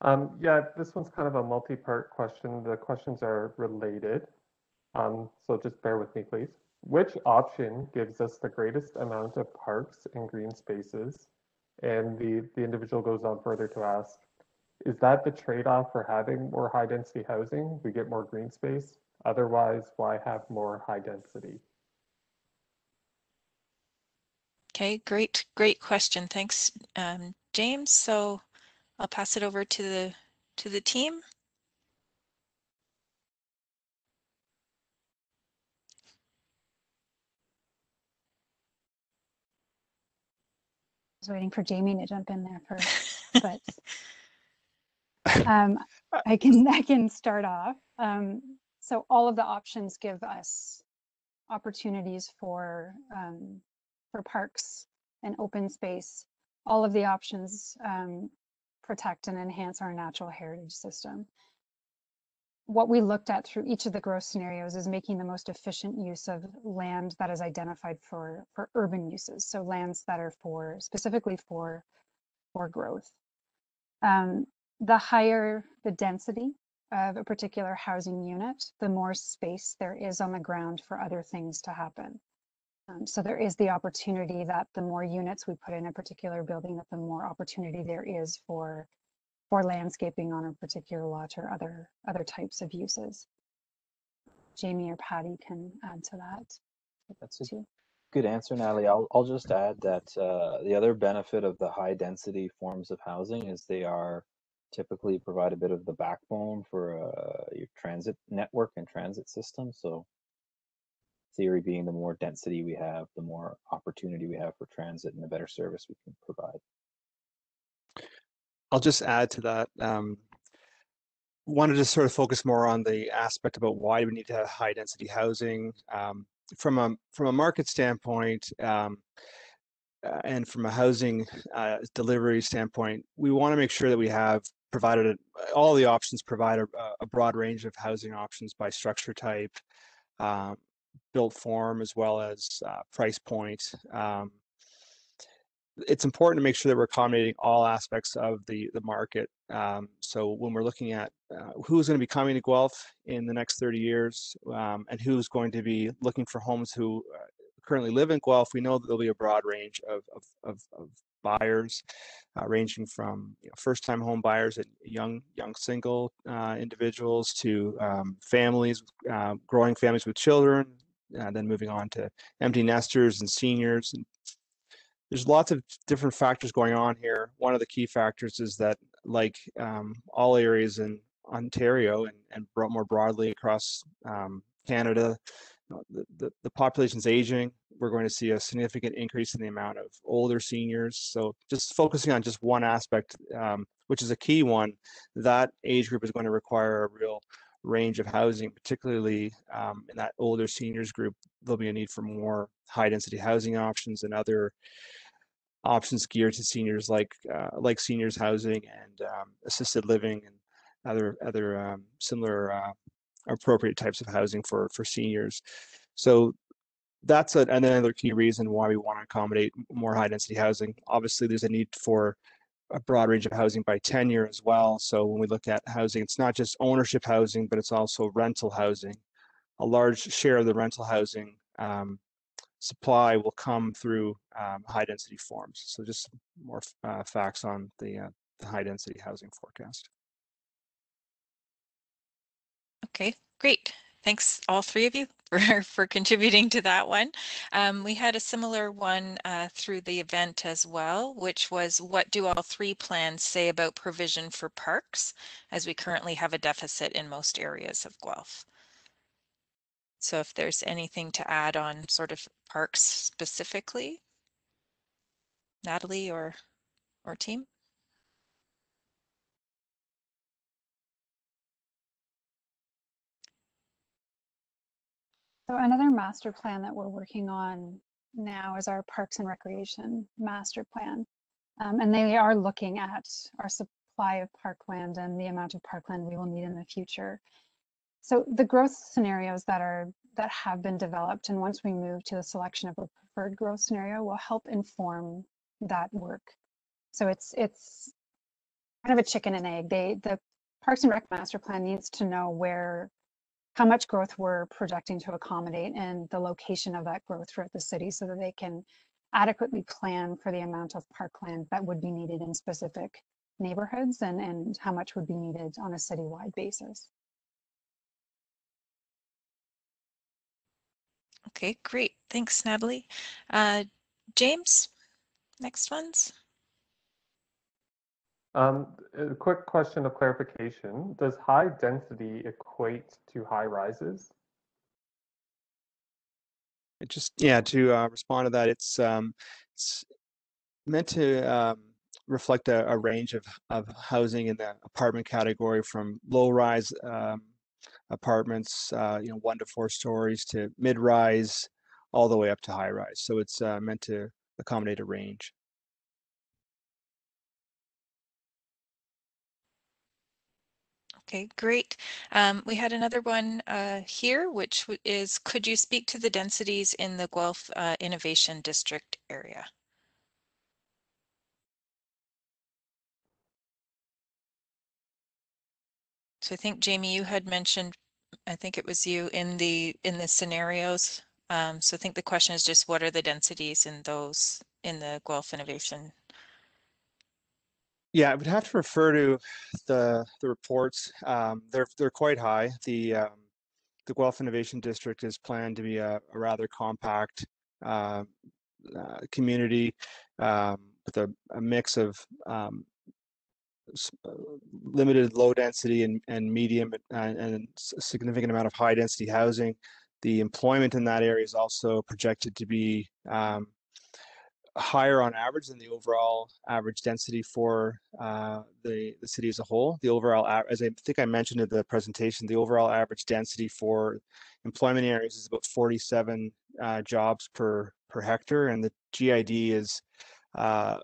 Speaker 6: Um, yeah, this one's kind of a multi-part question. The questions are related. Um, so just bear with me, please. Which option gives us the greatest amount of parks and green spaces? And the, the individual goes on further to ask, is that the trade-off for having more high density housing? We get more green space. Otherwise, why have more high density?
Speaker 2: Okay, great, great question. Thanks, um, James. So I'll pass it over to the to the team.
Speaker 4: I was waiting for Jamie to jump in there first, but (laughs) um, I can (laughs) I can start off. Um, so all of the options give us opportunities for um, for parks and open space. All of the options um, protect and enhance our natural heritage system. What we looked at through each of the growth scenarios is making the most efficient use of land that is identified for for urban uses. So lands that are for specifically for for growth. Um, the higher the density of a particular housing unit, the more space there is on the ground for other things to happen. Um, so there is the opportunity that the more units we put in a particular building, that the more opportunity there is for for landscaping on a particular lot or other other types of uses. Jamie or Patty can add to that.
Speaker 7: That's a
Speaker 4: too.
Speaker 7: good answer, Natalie. I'll, I'll just add that uh, the other benefit of the high density forms of housing is they are typically provide a bit of the backbone for uh, your transit network and transit system. So theory being the more density we have, the more opportunity we have for transit and the better service we can provide.
Speaker 1: I'll just add to that. Um, wanted to sort of focus more on the aspect about why we need to have high density housing. Um, from a from a market standpoint, um, uh, and from a housing uh, delivery standpoint, we want to make sure that we have provided a, all the options provide a, a, broad range of housing options by structure type, um, built form, as well as uh, price point. Um, it's important to make sure that we're accommodating all aspects of the the market. Um, so when we're looking at uh, who's going to be coming to Guelph in the next 30 years, um, and who's going to be looking for homes who uh, currently live in Guelph, we know that there'll be a broad range of of, of, of buyers, uh, ranging from you know, first-time home buyers and young young single uh, individuals to um, families, uh, growing families with children, uh, then moving on to empty nesters and seniors and there's lots of different factors going on here. One of the key factors is that, like um, all areas in Ontario and, and more broadly across um, Canada, the, the, the population's aging. We're going to see a significant increase in the amount of older seniors. So just focusing on just one aspect, um, which is a key one, that age group is going to require a real range of housing, particularly um, in that older seniors group. There'll be a need for more high density housing options and other options geared to seniors like uh, like seniors housing and um, assisted living and other other um, similar uh, appropriate types of housing for for seniors. So that's a, another key reason why we want to accommodate more high density housing. Obviously, there's a need for a broad range of housing by tenure as well. So when we look at housing, it's not just ownership housing, but it's also rental housing. A large share of the rental housing um, supply will come through um, high density forms. So just more uh, facts on the, uh, the high density housing forecast.
Speaker 2: Okay, great. Thanks all three of you (laughs) for, for contributing to that one. Um, we had a similar one uh, through the event as well, which was what do all three plans say about provision for parks as we currently have a deficit in most areas of Guelph. So if there's anything to add on sort of parks specifically, Natalie or, or team?
Speaker 4: So another master plan that we're working on now is our Parks and Recreation Master Plan. Um, and they are looking at our supply of parkland and the amount of parkland we will need in the future. So the growth scenarios that are that have been developed and once we move to the selection of a preferred growth scenario will help inform that work. So it's it's kind of a chicken and egg. They the Parks and Rec Master Plan needs to know where how much growth we're projecting to accommodate and the location of that growth throughout the city so that they can adequately plan for the amount of parkland that would be needed in specific neighborhoods and, and how much would be needed on a citywide basis.
Speaker 2: Okay, great. Thanks, Natalie. Uh, James, next ones.
Speaker 6: Um, a quick question of clarification. Does high density equate to high rises?
Speaker 1: It just yeah to uh, respond to that it's um, it's meant to um, reflect a, a, range of, of housing in the apartment category from low rise um, apartments uh, you know one to four stories to mid rise all the way up to high rise so it's uh, meant to accommodate a range
Speaker 2: Okay, great. Um, we had another one uh, here, which is, could you speak to the densities in the Guelph uh, Innovation District area? So I think Jamie, you had mentioned, I think it was you in the in the scenarios. Um, so I think the question is just what are the densities in those in the Guelph Innovation
Speaker 1: yeah, I would have to refer to the the reports. Um, they're they're quite high. The um, the Guelph Innovation District is planned to be a, a rather compact uh, uh, community um, with a, a, mix of um, limited low density and, and medium and, and significant amount of high density housing. The employment in that area is also projected to be um, higher on average than the overall average density for uh, the, the city as a whole. The overall, as I think I mentioned in the presentation, the overall average density for employment areas is about 47 uh, jobs per, per hectare, and the GID is uh,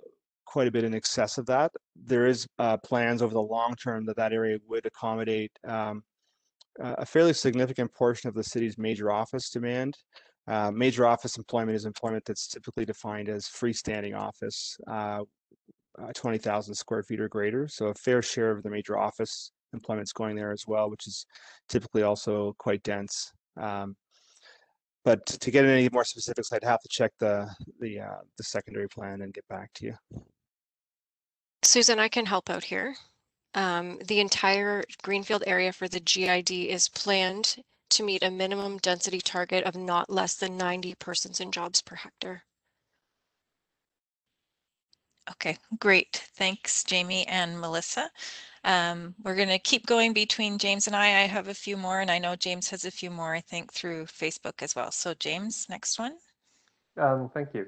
Speaker 1: quite a bit in excess of that. There is uh, plans over the long term that that area would accommodate um, a fairly significant portion of the city's major office demand. Uh, major office employment is employment that's typically defined as freestanding office, uh, uh, 20,000 square feet or greater. So a fair share of the major office employment's going there as well, which is typically also quite dense. Um, but to get any more specifics, I'd have to check the the uh, the secondary plan and get back to you.
Speaker 3: Susan, I can help out here. Um, the entire Greenfield area for the GID is planned to meet a minimum density target of not less than 90 persons and jobs per hectare.
Speaker 2: Okay, great. Thanks, Jamie and Melissa. Um, we're going to keep going between James and I. I have a few more, and I know James has a few more, I think, through Facebook as well. So James, next one.
Speaker 6: Um, thank you.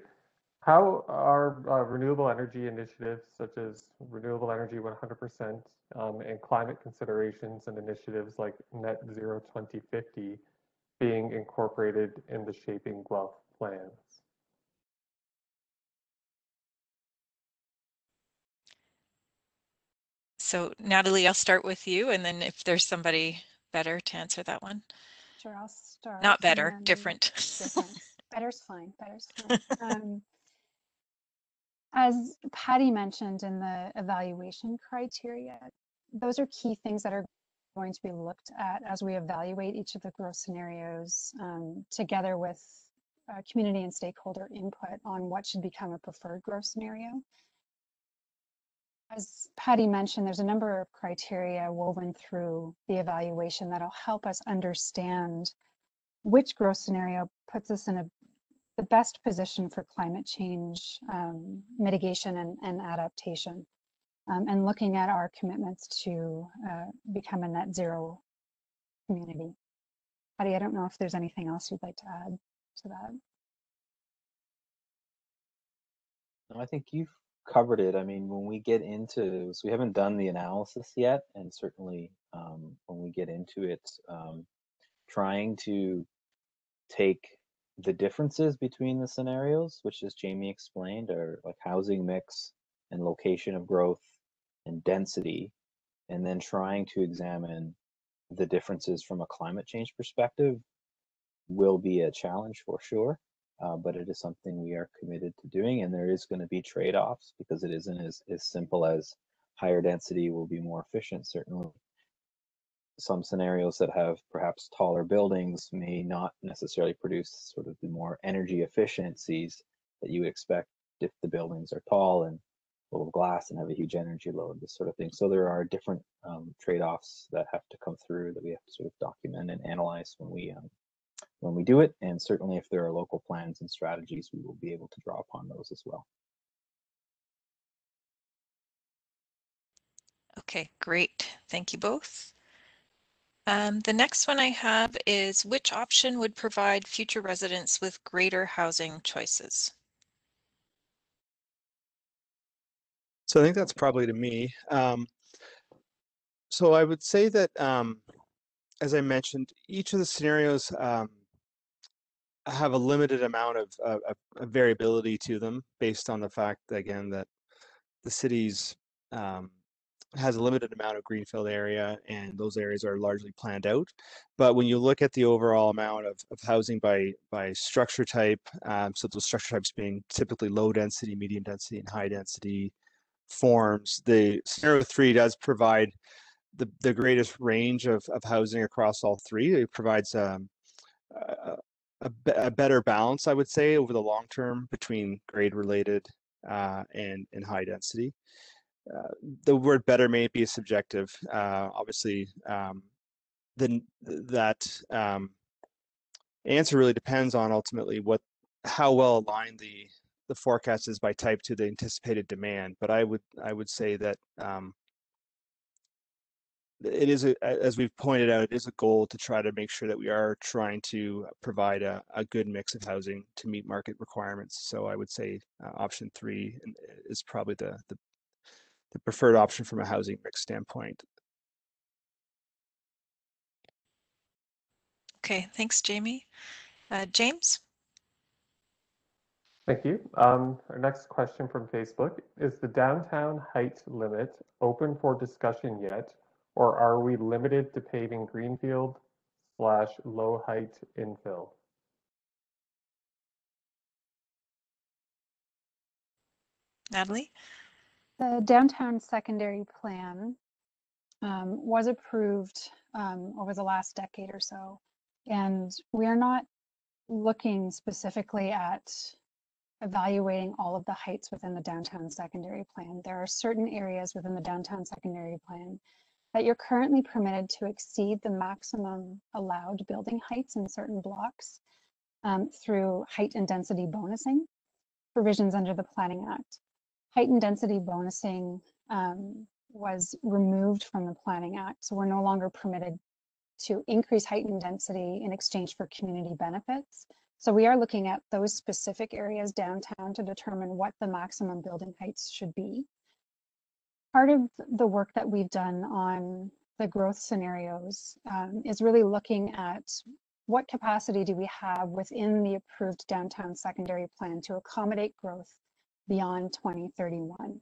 Speaker 6: How are uh, renewable energy initiatives such as renewable energy 100% um, and climate considerations and initiatives like Net Zero 2050 being incorporated in the Shaping Guelph plans?
Speaker 2: So Natalie, I'll start with you, and then if there's somebody better to answer that one.
Speaker 4: Sure, I'll start.
Speaker 2: Not better, different.
Speaker 4: different. Better's fine, better's fine. (laughs) Um, as Patty mentioned in the evaluation criteria, those are key things that are going to be looked at as we evaluate each of the growth scenarios um, together with uh, community and stakeholder input on what should become a preferred growth scenario. As Patty mentioned, there's a number of criteria woven through the evaluation that'll help us understand which growth scenario puts us in a the best position for climate change um, mitigation and, and adaptation, um, and looking at our commitments to uh, become a net zero community. Patty, I don't know if there's anything else you'd like to add to that.
Speaker 7: No, I think you've covered it. I mean, when we get into, so we haven't done the analysis yet, and certainly um, when we get into it, um, trying to take the differences between the scenarios, which as Jamie explained, are like housing mix and location of growth and density, and then trying to examine the differences from a climate change perspective will be a challenge for sure. Uh, but it is something we are committed to doing, and there is going to be trade-offs because it isn't as, as simple as higher density will be more efficient. Certainly, some scenarios that have perhaps taller buildings may not necessarily produce sort of the more energy efficiencies that you would expect if the buildings are tall and full of glass and have a huge energy load, this sort of thing. So there are different um, trade-offs that have to come through that we have to sort of document and analyze when we um, when we do it. And certainly if there are local plans and strategies, we will be able to draw upon those as well.
Speaker 2: Okay, great. Thank you both. Um, the next one I have is which option would provide future residents with greater housing choices?
Speaker 1: So I think that's probably to me. Um, so I would say that, um, as I mentioned, each of the scenarios um, have a limited amount of, of, of, variability to them based on the fact, again, that the city's um, has a limited amount of greenfield area and those areas are largely planned out. But when you look at the overall amount of, of housing by, by structure type, um, so those structure types being typically low density, medium density, and high density forms, the scenario three does provide the, the greatest range of, of housing across all three. It provides um, a, a, a, better balance, I would say, over the long term between grade related uh, and, and high density. Uh, the word better may be subjective. Uh, obviously, um, then that um, answer really depends on ultimately what how well aligned the the forecast is by type to the anticipated demand. But I would I would say that um, it is a, as we've pointed out, it is a goal to try to make sure that we are trying to provide a, a good mix of housing to meet market requirements. So I would say uh, option three is probably the, the the preferred option from a housing mix standpoint.
Speaker 2: Okay, thanks, Jamie. Uh, James?
Speaker 6: Thank you. Um, our next question from Facebook is the downtown height limit open for discussion yet, or are we limited to paving greenfield slash low height infill?
Speaker 2: Natalie?
Speaker 4: The downtown secondary plan um, was approved um, over the last decade or so. And we are not looking specifically at evaluating all of the heights within the downtown secondary plan. There are certain areas within the downtown secondary plan that you're currently permitted to exceed the maximum allowed building heights in certain blocks um, through height and density bonusing provisions under the Planning Act height and density bonusing um, was removed from the Planning Act. So we're no longer permitted to increase height and density in exchange for community benefits. So we are looking at those specific areas downtown to determine what the maximum building heights should be. Part of the work that we've done on the growth scenarios um, is really looking at what capacity do we have within the approved downtown secondary plan to accommodate growth beyond 2031.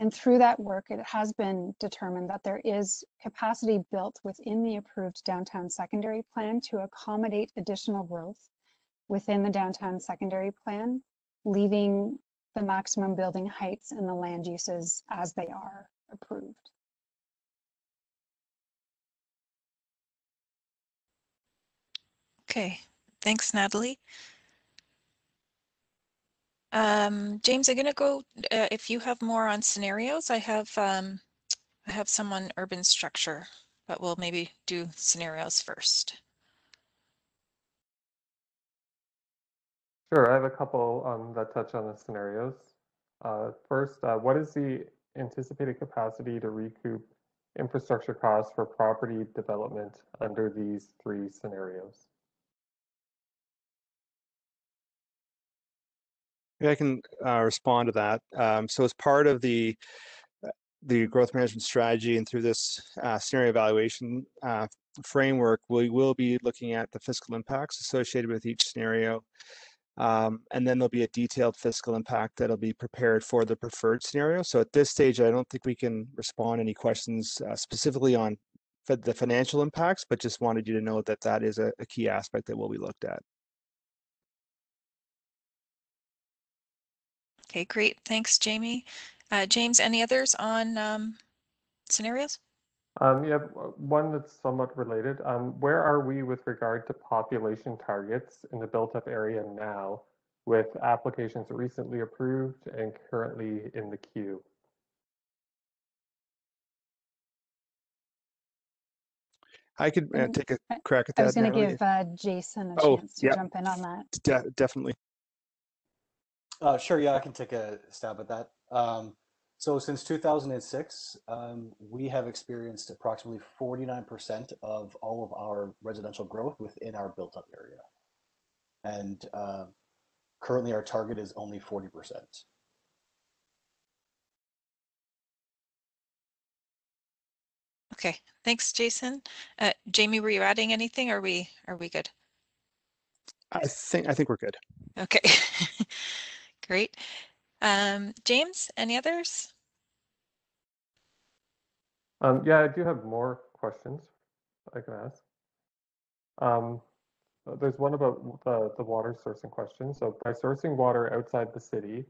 Speaker 4: And through that work, it has been determined that there is capacity built within the approved downtown secondary plan to accommodate additional growth within the downtown secondary plan, leaving the maximum building heights and the land uses as they are approved.
Speaker 2: Okay, thanks, Natalie. Um, James, I'm gonna go, uh, if you have more on scenarios, I have, um, I have some on urban structure, but we'll maybe do scenarios first.
Speaker 6: Sure, I have a couple um, that touch on the scenarios. Uh, First, uh, what is the anticipated capacity to recoup infrastructure costs for property development under these three scenarios?
Speaker 1: I can uh, respond to that. Um, so as part of the uh, the growth management strategy and through this uh, scenario evaluation uh, framework, we will be looking at the fiscal impacts associated with each scenario. Um, and then there'll be a detailed fiscal impact that'll be prepared for the preferred scenario. So at this stage, I don't think we can respond any questions uh, specifically on the financial impacts, but just wanted you to know that that is a, a key aspect that will be looked at.
Speaker 2: Okay, great. Thanks, Jamie. Uh, James, any others on, um, scenarios?
Speaker 6: Um, yeah, one that's somewhat related. Um, where are we with regard to population targets in the built-up area now with applications recently approved and currently in the queue?
Speaker 1: I could uh,
Speaker 4: Mhm.
Speaker 1: take a crack at that.
Speaker 4: I
Speaker 1: that.
Speaker 4: was going to give uh, Jason a
Speaker 1: Oh,
Speaker 4: chance to
Speaker 1: yep.
Speaker 4: jump in on that.
Speaker 1: if- de- definitely.
Speaker 5: Uh, sure, yeah, I can take a stab at that. Um, so since 2006, um, we have experienced approximately 49% of all of our residential growth within our built-up area. And uh, currently our target is only 40%.
Speaker 2: Okay, thanks, Jason. Uh, Jamie, were you adding anything? Or Are we, are we good?
Speaker 1: I think I think we're good.
Speaker 2: Okay, (laughs) great. Um, James, any others?
Speaker 6: Um, yeah, I do have more questions I can ask. Um, uh, there's one about the, the water sourcing question. So by sourcing water outside the city,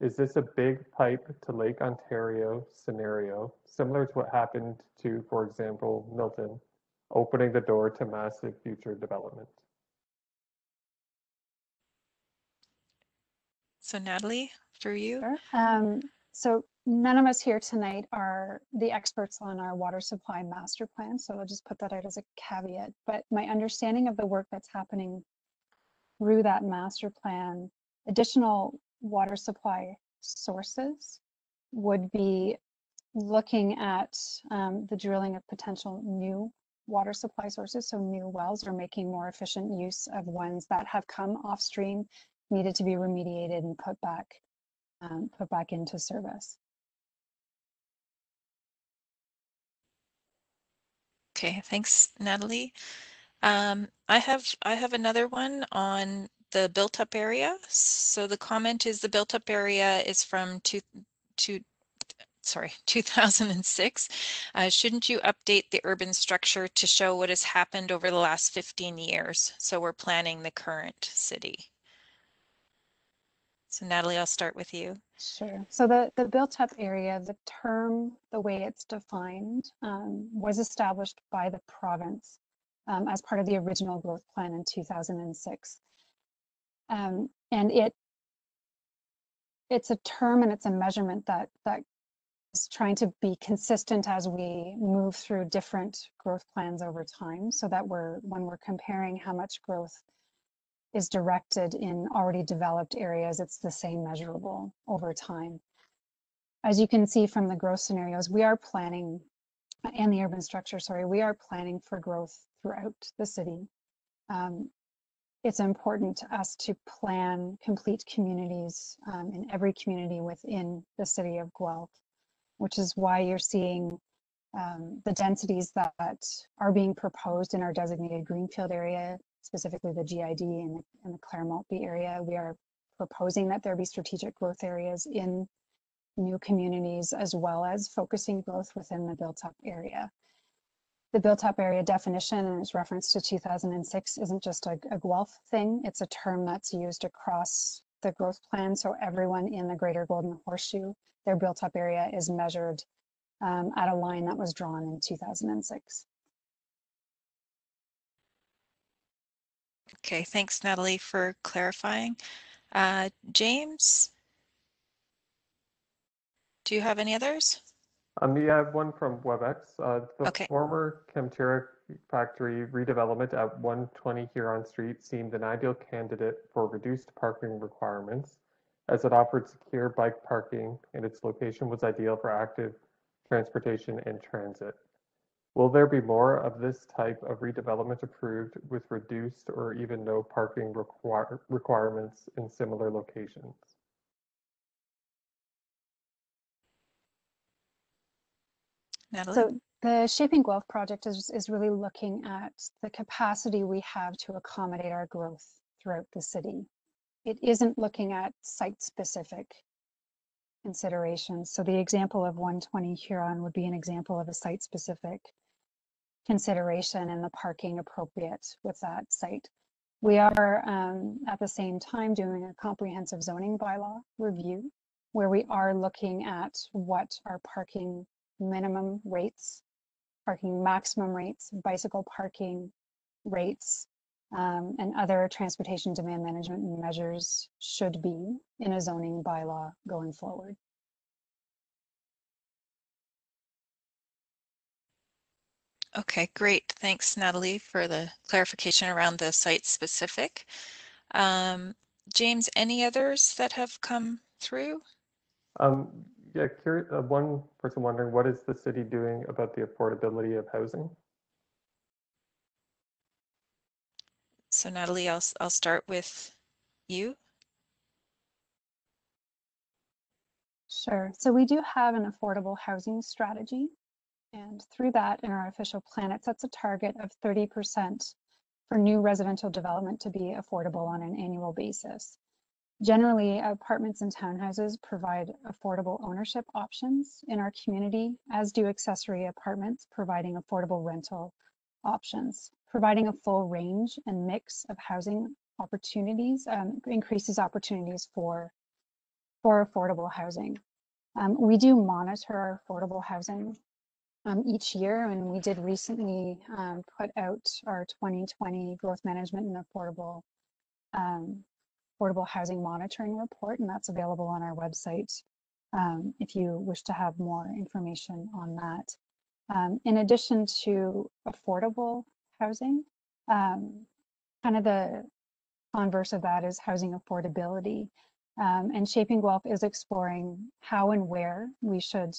Speaker 6: is this a big pipe to Lake Ontario scenario, similar to what happened to, for example, Milton, opening the door to massive future development?
Speaker 2: So Natalie, through you?
Speaker 4: Sure. Um, so none of us here tonight are the experts on our water supply master plan, so I'll just put that out as a caveat. But my understanding of the work that's happening through that master plan, additional water supply sources would be looking at um, the drilling of potential new water supply sources, so new wells or making more efficient use of ones that have come off stream, needed to be remediated and put back um, put back into service.
Speaker 2: Okay, thanks, Natalie. Um, I have, I have another one on the built-up area. So the comment is the built-up area is from two, two, sorry, (laughs) 2006. Uh, shouldn't you update the urban structure to show what has happened over the last 15 years? So we're planning the current city. So Natalie, I'll start with you.
Speaker 4: Sure. So the, the built-up area, the term, the way it's defined, um, was established by the province um, as part of the original growth plan in 2006. Um, and it it's a term and it's a measurement that that is trying to be consistent as we move through different growth plans over time so that we're when we're comparing how much growth is directed in already developed areas, it's the same measurable over time. As you can see from the growth scenarios, we are planning, and the urban structure, sorry, we are planning for growth throughout the city. Um, it's important to us to plan complete communities um, in every community within the city of Guelph, which is why you're seeing um, the densities that are being proposed in our designated greenfield area specifically the GID and the, and the Clair-Maltby area. We are proposing that there be strategic growth areas in new communities as well as focusing growth within the built-up area. The built-up area definition and its reference to 2006 isn't just a, a Guelph thing. It's a term that's used across the growth plan. So everyone in the Greater Golden Horseshoe, their built-up area is measured um, at a line that was drawn in 2006.
Speaker 2: Okay, thanks Natalie for clarifying. Uh, James? Do you have any others?
Speaker 6: Um, yeah, I have one from WebEx. Uh, the
Speaker 2: Okay.
Speaker 6: former Chemtura factory redevelopment at 120 Huron Street seemed an ideal candidate for reduced parking requirements as it offered secure bike parking and its location was ideal for active transportation and transit. Will there be more of this type of redevelopment approved with reduced or even no parking require, requirements in similar locations?
Speaker 2: Natalie?
Speaker 4: So the Shaping Guelph project is, is really looking at the capacity we have to accommodate our growth throughout the city. It isn't looking at site-specific considerations. So the example of 120 Huron would be an example of a site-specific consideration and the parking appropriate with that site. We are um, at the same time doing a comprehensive zoning bylaw review where we are looking at what our parking minimum rates, parking maximum rates, bicycle parking rates, um, and other transportation demand management measures should be in a zoning bylaw going forward.
Speaker 2: Okay, great. Thanks, Natalie, for the clarification around the site specific. Um, James, any others that have come through?
Speaker 6: Um, yeah, curious, uh, one person wondering, what is the city doing about the affordability of housing?
Speaker 2: So Natalie, I'll, s- I'll start with you.
Speaker 4: Sure. So we do have an affordable housing strategy. And through that, in our official plan, it sets a target of 30% for new residential development to be affordable on an annual basis. Generally, apartments and townhouses provide affordable ownership options in our community, as do accessory apartments, providing affordable rental options. Providing a full range and mix of housing opportunities um, increases opportunities for, for affordable housing. Um, we do monitor our affordable housing um, each year, and we did recently um, put out our 2020 growth management and affordable um, affordable housing monitoring report, and that's available on our website um, if you wish to have more information on that. Um, in addition to affordable housing, um, kind of the converse of that is housing affordability. And Shaping Guelph is exploring how and where we should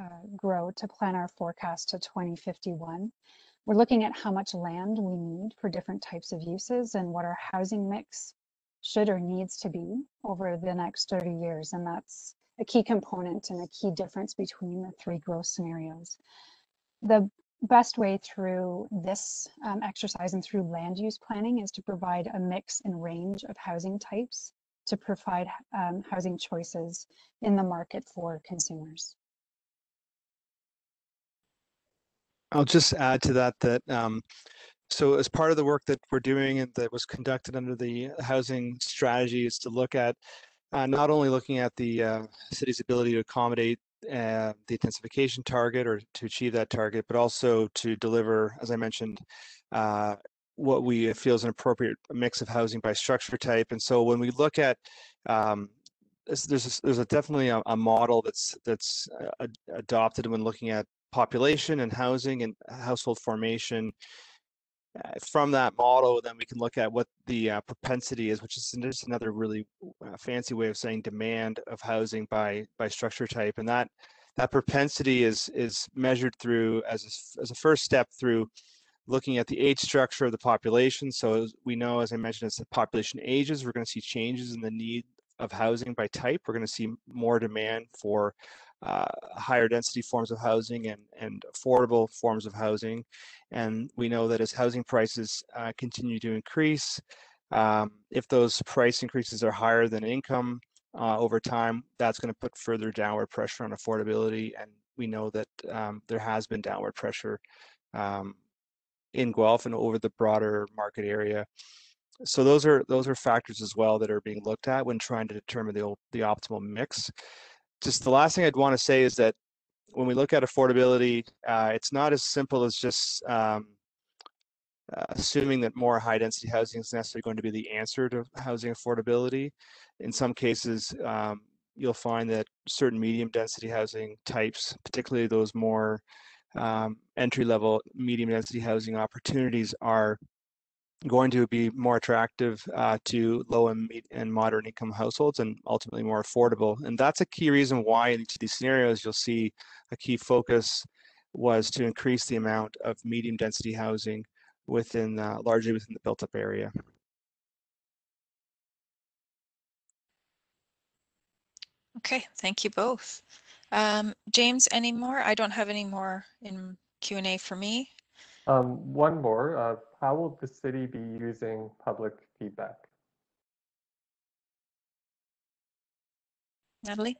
Speaker 4: uh, grow to plan our forecast to 2051. We're looking at how much land we need for different types of uses and what our housing mix should or needs to be over the next 30 years. And that's a key component and a key difference between the three growth scenarios. The best way through this um, exercise and through land use planning is to provide a mix and range of housing types to provide um, housing choices in the market for consumers.
Speaker 1: I'll just add to that that um, so as part of the work that we're doing and that was conducted under the housing strategy is to look at uh, not only looking at the uh, city's ability to accommodate uh, the intensification target or to achieve that target, but also to deliver, as I mentioned, uh, what we feel is an appropriate mix of housing by structure type. And so when we look at um, there's a, there's a definitely a, a model that's that's uh, adopted when looking at population and housing and household formation. Uh, from that model, then we can look at what the uh, propensity is, which is just another really uh, fancy way of saying demand of housing by by structure type, and that that propensity is is measured through as a, as a first step through looking at the age structure of the population. So we know, as I mentioned, as the population ages, we're going to see changes in the need of housing by type. We're going to see more demand for uh, higher density forms of housing and, and affordable forms of housing. And we know that as housing prices uh, continue to increase, um, if those price increases are higher than income uh, over time, that's going to put further downward pressure on affordability. And we know that um, there has been downward pressure um, in Guelph and over the broader market area. So those are those are factors as well that are being looked at when trying to determine the the optimal mix just the last thing I'd want to say is that when we look at affordability, uh, it's not as simple as just um, uh, assuming that more high density housing is necessarily going to be the answer to housing affordability. In some cases, um, you'll find that certain medium density housing types, particularly those more um, entry level medium density housing opportunities, are going to be more attractive uh, to low and, and moderate income households and ultimately more affordable. And that's a key reason why in each of these scenarios, you'll see a key focus was to increase the amount of medium density housing within, uh, largely within the built up area.
Speaker 2: Okay, thank you both. Um, James, any more? I don't have any more in Q&A for me.
Speaker 6: Um, one more, uh, how will the city be using public feedback?
Speaker 2: Natalie?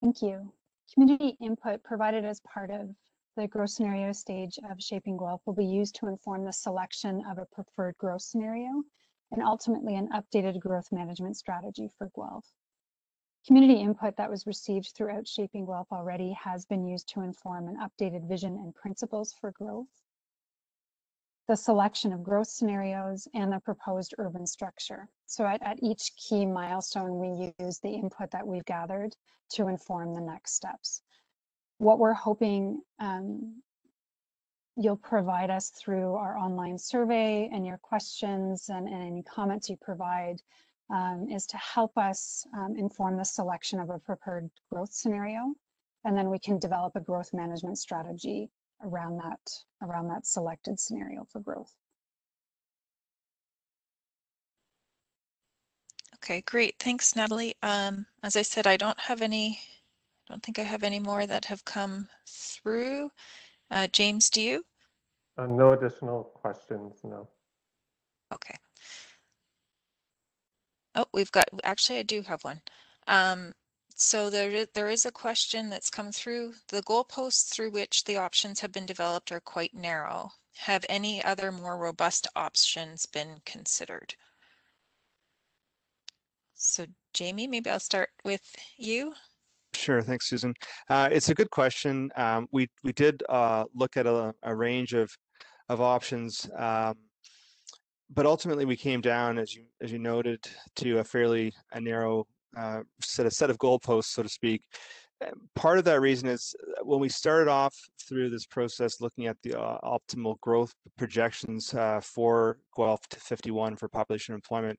Speaker 4: Thank you. Community input provided as part of the growth scenario stage of Shaping Guelph will be used to inform the selection of a preferred growth scenario and ultimately an updated growth management strategy for Guelph. Community input that was received throughout Shaping Guelph already has been used to inform an updated vision and principles for growth, the selection of growth scenarios, and the proposed urban structure. So at, at each key milestone, we use the input that we've gathered to inform the next steps. What we're hoping um, you'll provide us through our online survey and your questions and, and any comments you provide um, is to help us um, inform the selection of a preferred growth scenario. And then we can develop a growth management strategy around that, around that selected scenario for growth.
Speaker 2: Okay, great. Thanks, Natalie. Um, as I said, I don't have any, I don't think I have any more that have come through. Uh, James, do you?
Speaker 6: Uh, no additional questions, no.
Speaker 2: Okay. Oh, we've got, actually, I do have one. Um, so there, there is a question that's come through. The goalposts through which the options have been developed are quite narrow. Have any other more robust options been considered? So Jamie, maybe I'll start with you.
Speaker 1: Sure, thanks, Susan. Uh, it's a good question. Um, we we did uh, look at a, a, range of of options, um, but ultimately we came down, as you as you noted, to a fairly a narrow uh, set a set of goalposts, so to speak. Part of that reason is uh, when we started off through this process, looking at the uh, optimal growth projections uh, for Guelph to 51 for population employment.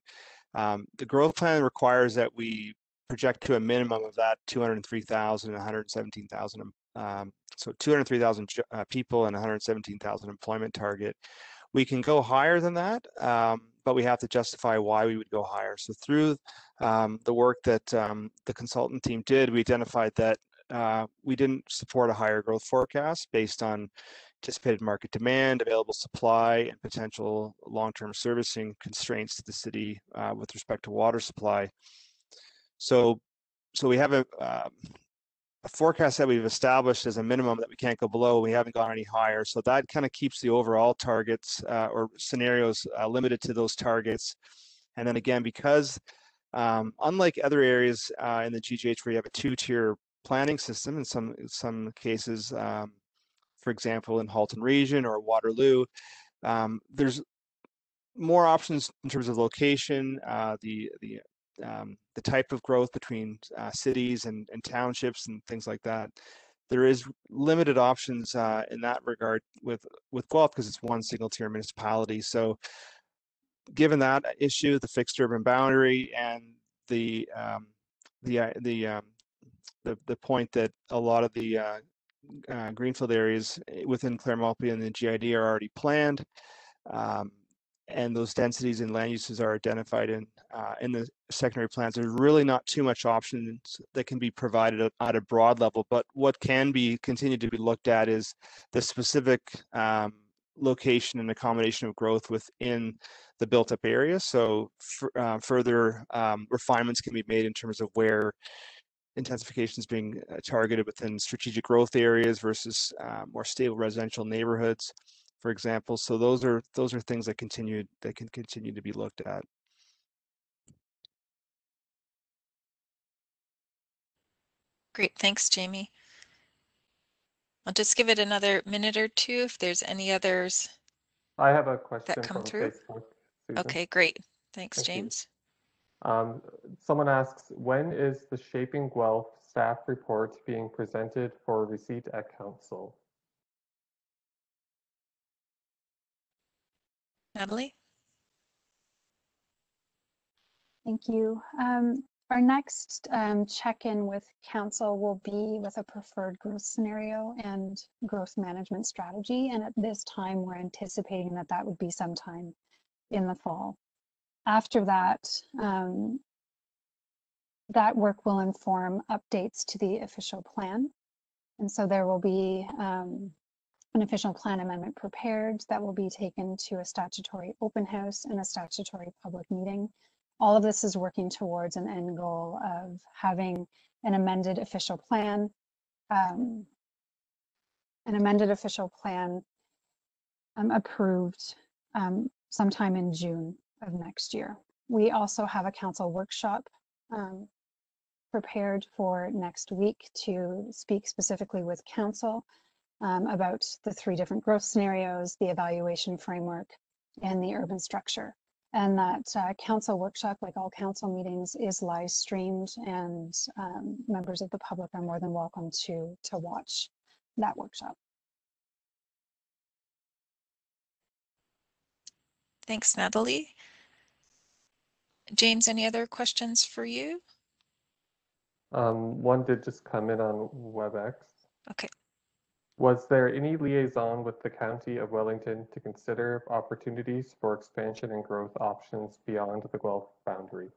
Speaker 1: Um, the growth plan requires that we project to a minimum of that 203,000 and 117,000. Um, so 203,000 uh, people and 117,000 employment target. We can go higher than that, um, but we have to justify why we would go higher. So through um, the work that um, the consultant team did, we identified that uh, we didn't support a higher growth forecast based on anticipated market demand, available supply, and potential long-term servicing constraints to the city uh, with respect to water supply. So, so we have a, uh, a forecast that we've established as a minimum that we can't go below. We haven't gone any higher. So that kind of keeps the overall targets uh, or scenarios uh, limited to those targets. And then again, because um, unlike other areas uh, in the GGH where you have a two-tier planning system in some some cases, um, for example, in Halton Region or Waterloo, um, there's more options in terms of location, uh, the the um, the type of growth between uh, cities and, and townships and things like that. There is limited options uh, in that regard with with Guelph because it's one single tier municipality. So, given that issue, the fixed urban boundary and the um, the uh, the, um, the the point that a lot of the uh, uh, greenfield areas eh, within Clair Maltby and the GID are already planned. Um, and those densities and land uses are identified in uh, in the secondary plans. There's really not too much options that can be provided at, a broad level, but what can be continued to be looked at is the specific um, location and accommodation of growth within the built-up area. So uh, further um, refinements can be made in terms of where intensification is being uh, targeted within strategic growth areas versus uh, more stable residential neighborhoods for example. So those are those are things that continue that can continue to be looked at.
Speaker 2: Great, thanks, Jamie. I'll just give it another minute or two if there's any others.
Speaker 6: I have a question
Speaker 2: that
Speaker 6: come
Speaker 2: through?
Speaker 6: Facebook.
Speaker 2: Okay, great. Thanks,
Speaker 6: Thank.
Speaker 2: James.
Speaker 6: Um, someone asks, when is the Shaping Guelph staff report being presented for receipt at council?
Speaker 2: Natalie?
Speaker 4: Thank you. Um, our next um, check-in with council will be with a preferred growth scenario and growth management strategy. And at this time, we're anticipating that that would be sometime in the fall. After that, um, that work will inform updates to the official plan. And so there will be um, an official plan amendment prepared that will be taken to a statutory open house and a statutory public meeting. All of this is working towards an end goal of having an amended official plan, um, an amended official plan um, approved um, sometime in June of next year. We also have a council workshop um, prepared for next week to speak specifically with council um, about the three different growth scenarios, the evaluation framework, and the urban structure. And that uh, council workshop, like all council meetings, is live streamed and um, members of the public are more than welcome to, to watch that workshop.
Speaker 2: Thanks, Natalie. James, any other questions for you?
Speaker 6: Um, one did just come in on WebEx.
Speaker 2: Okay.
Speaker 6: Was there any liaison with the County of Wellington to consider opportunities for expansion and growth options beyond the Guelph boundary?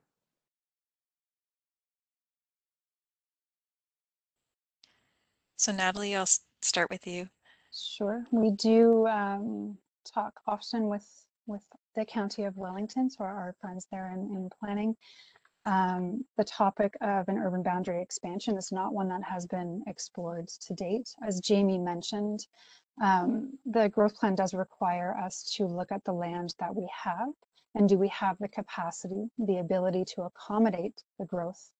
Speaker 2: So Natalie, I'll start with you.
Speaker 4: Sure, we do um, talk often with with the County of Wellington, so our, our friends there in, in planning. Um, the topic of an urban boundary expansion is not one that has been explored to date. As Jamie mentioned, um, the growth plan does require us to look at the land that we have and do we have the capacity, the ability to accommodate the growth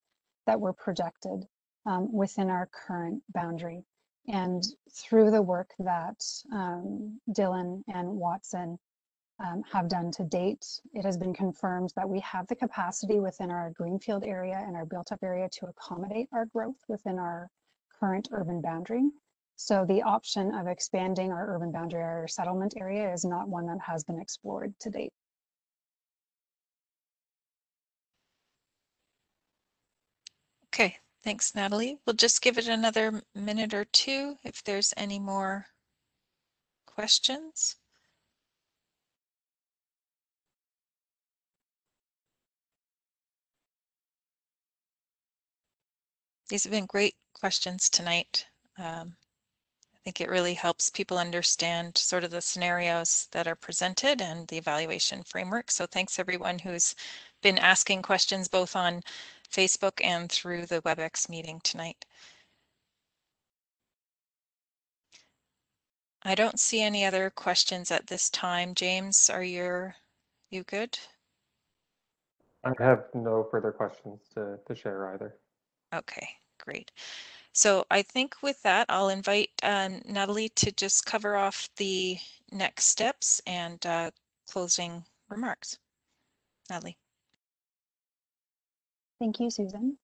Speaker 4: that we're projected um, within our current boundary. And through the work that um, Dillon and Watson um, have done to date, it has been confirmed that we have the capacity within our greenfield area and our built up area to accommodate our growth within our current urban boundary. So the option of expanding our urban boundary, our settlement area is not one that has been explored to date.
Speaker 2: Okay, thanks, Natalie. We'll just give it another minute or two if there's any more questions. These have been great questions tonight. Um, I think it really helps people understand sort of the scenarios that are presented and the evaluation framework. So thanks everyone who's been asking questions both on Facebook and through the WebEx meeting tonight. I don't see any other questions at this time. James, are you, you good?
Speaker 6: I have no further questions to, to share either.
Speaker 2: Okay, great. So I think with that, I'll invite um, Natalie to just cover off the next steps and uh, closing remarks. Natalie.
Speaker 4: Thank you, Susan.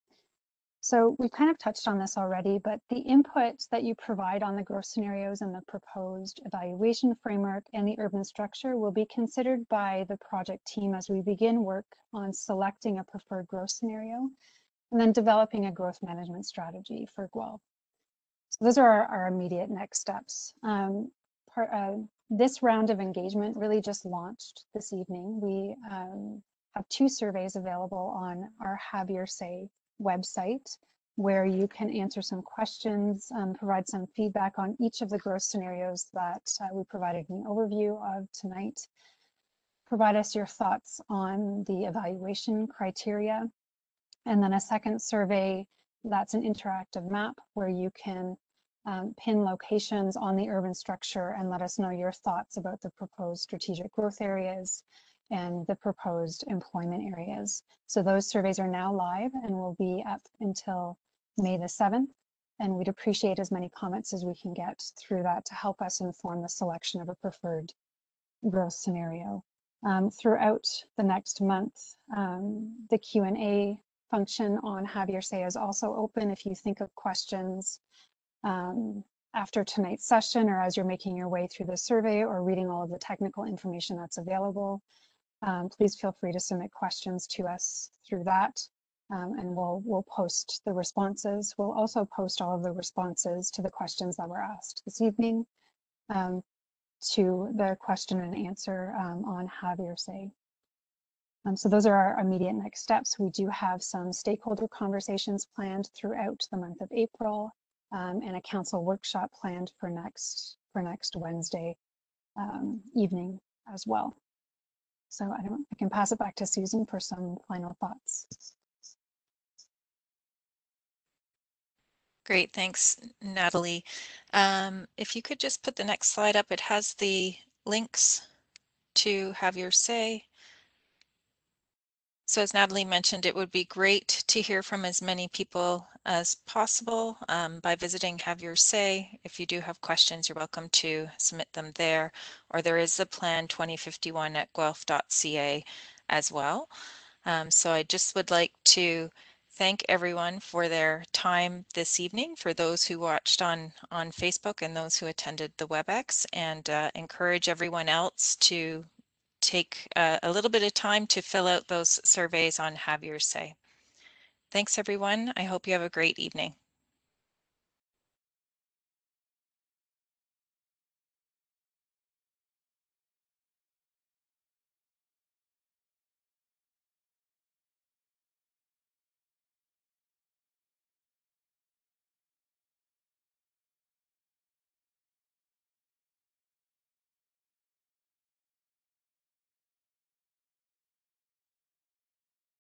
Speaker 4: So we kind of touched on this already, but the input that you provide on the growth scenarios and the proposed evaluation framework and the urban structure will be considered by the project team as we begin work on selecting a preferred growth scenario and then developing a growth management strategy for Guelph. So those are our, our immediate next steps. Um, part, uh, this round of engagement really just launched this evening. We um, have two surveys available on our Have Your Say website where you can answer some questions, um, provide some feedback on each of the growth scenarios that uh, we provided an overview of tonight. Provide us your thoughts on the evaluation criteria. And then a second survey that's an interactive map where you can um, pin locations on the urban structure and let us know your thoughts about the proposed strategic growth areas and the proposed employment areas. So those surveys are now live and will be up until May the 7th. And we'd appreciate as many comments as we can get through that to help us inform the selection of a preferred growth scenario. Um, throughout the next month, um, the Q&A function on Have Your Say is also open. If you think of questions um, after tonight's session or as you're making your way through the survey or reading all of the technical information that's available, um, please feel free to submit questions to us through that. Um, and we'll we'll post the responses. We'll also post all of the responses to the questions that were asked this evening um, to the question and answer um, on Your Say. Um, so those are our immediate next steps. We do have some stakeholder conversations planned throughout the month of April um, and a council workshop planned for next for next Wednesday um, evening as well. So I don't I can pass it back to Susan for some final thoughts.
Speaker 2: Great, thanks, Natalie. Um, if you could just put the next slide up, it has the links to have your say. So as Natalie mentioned, it would be great to hear from as many people as possible um, by visiting Have Your Say. If you do have questions, you're welcome to submit them there. Or there is the plan 2051 at guelph.ca as well. Um, so I just would like to thank everyone for their time this evening, for those who watched on, on Facebook and those who attended the WebEx, and uh, encourage everyone else to take uh, a little bit of time to fill out those surveys on Have Your Say. Thanks, everyone. I hope you have a great evening.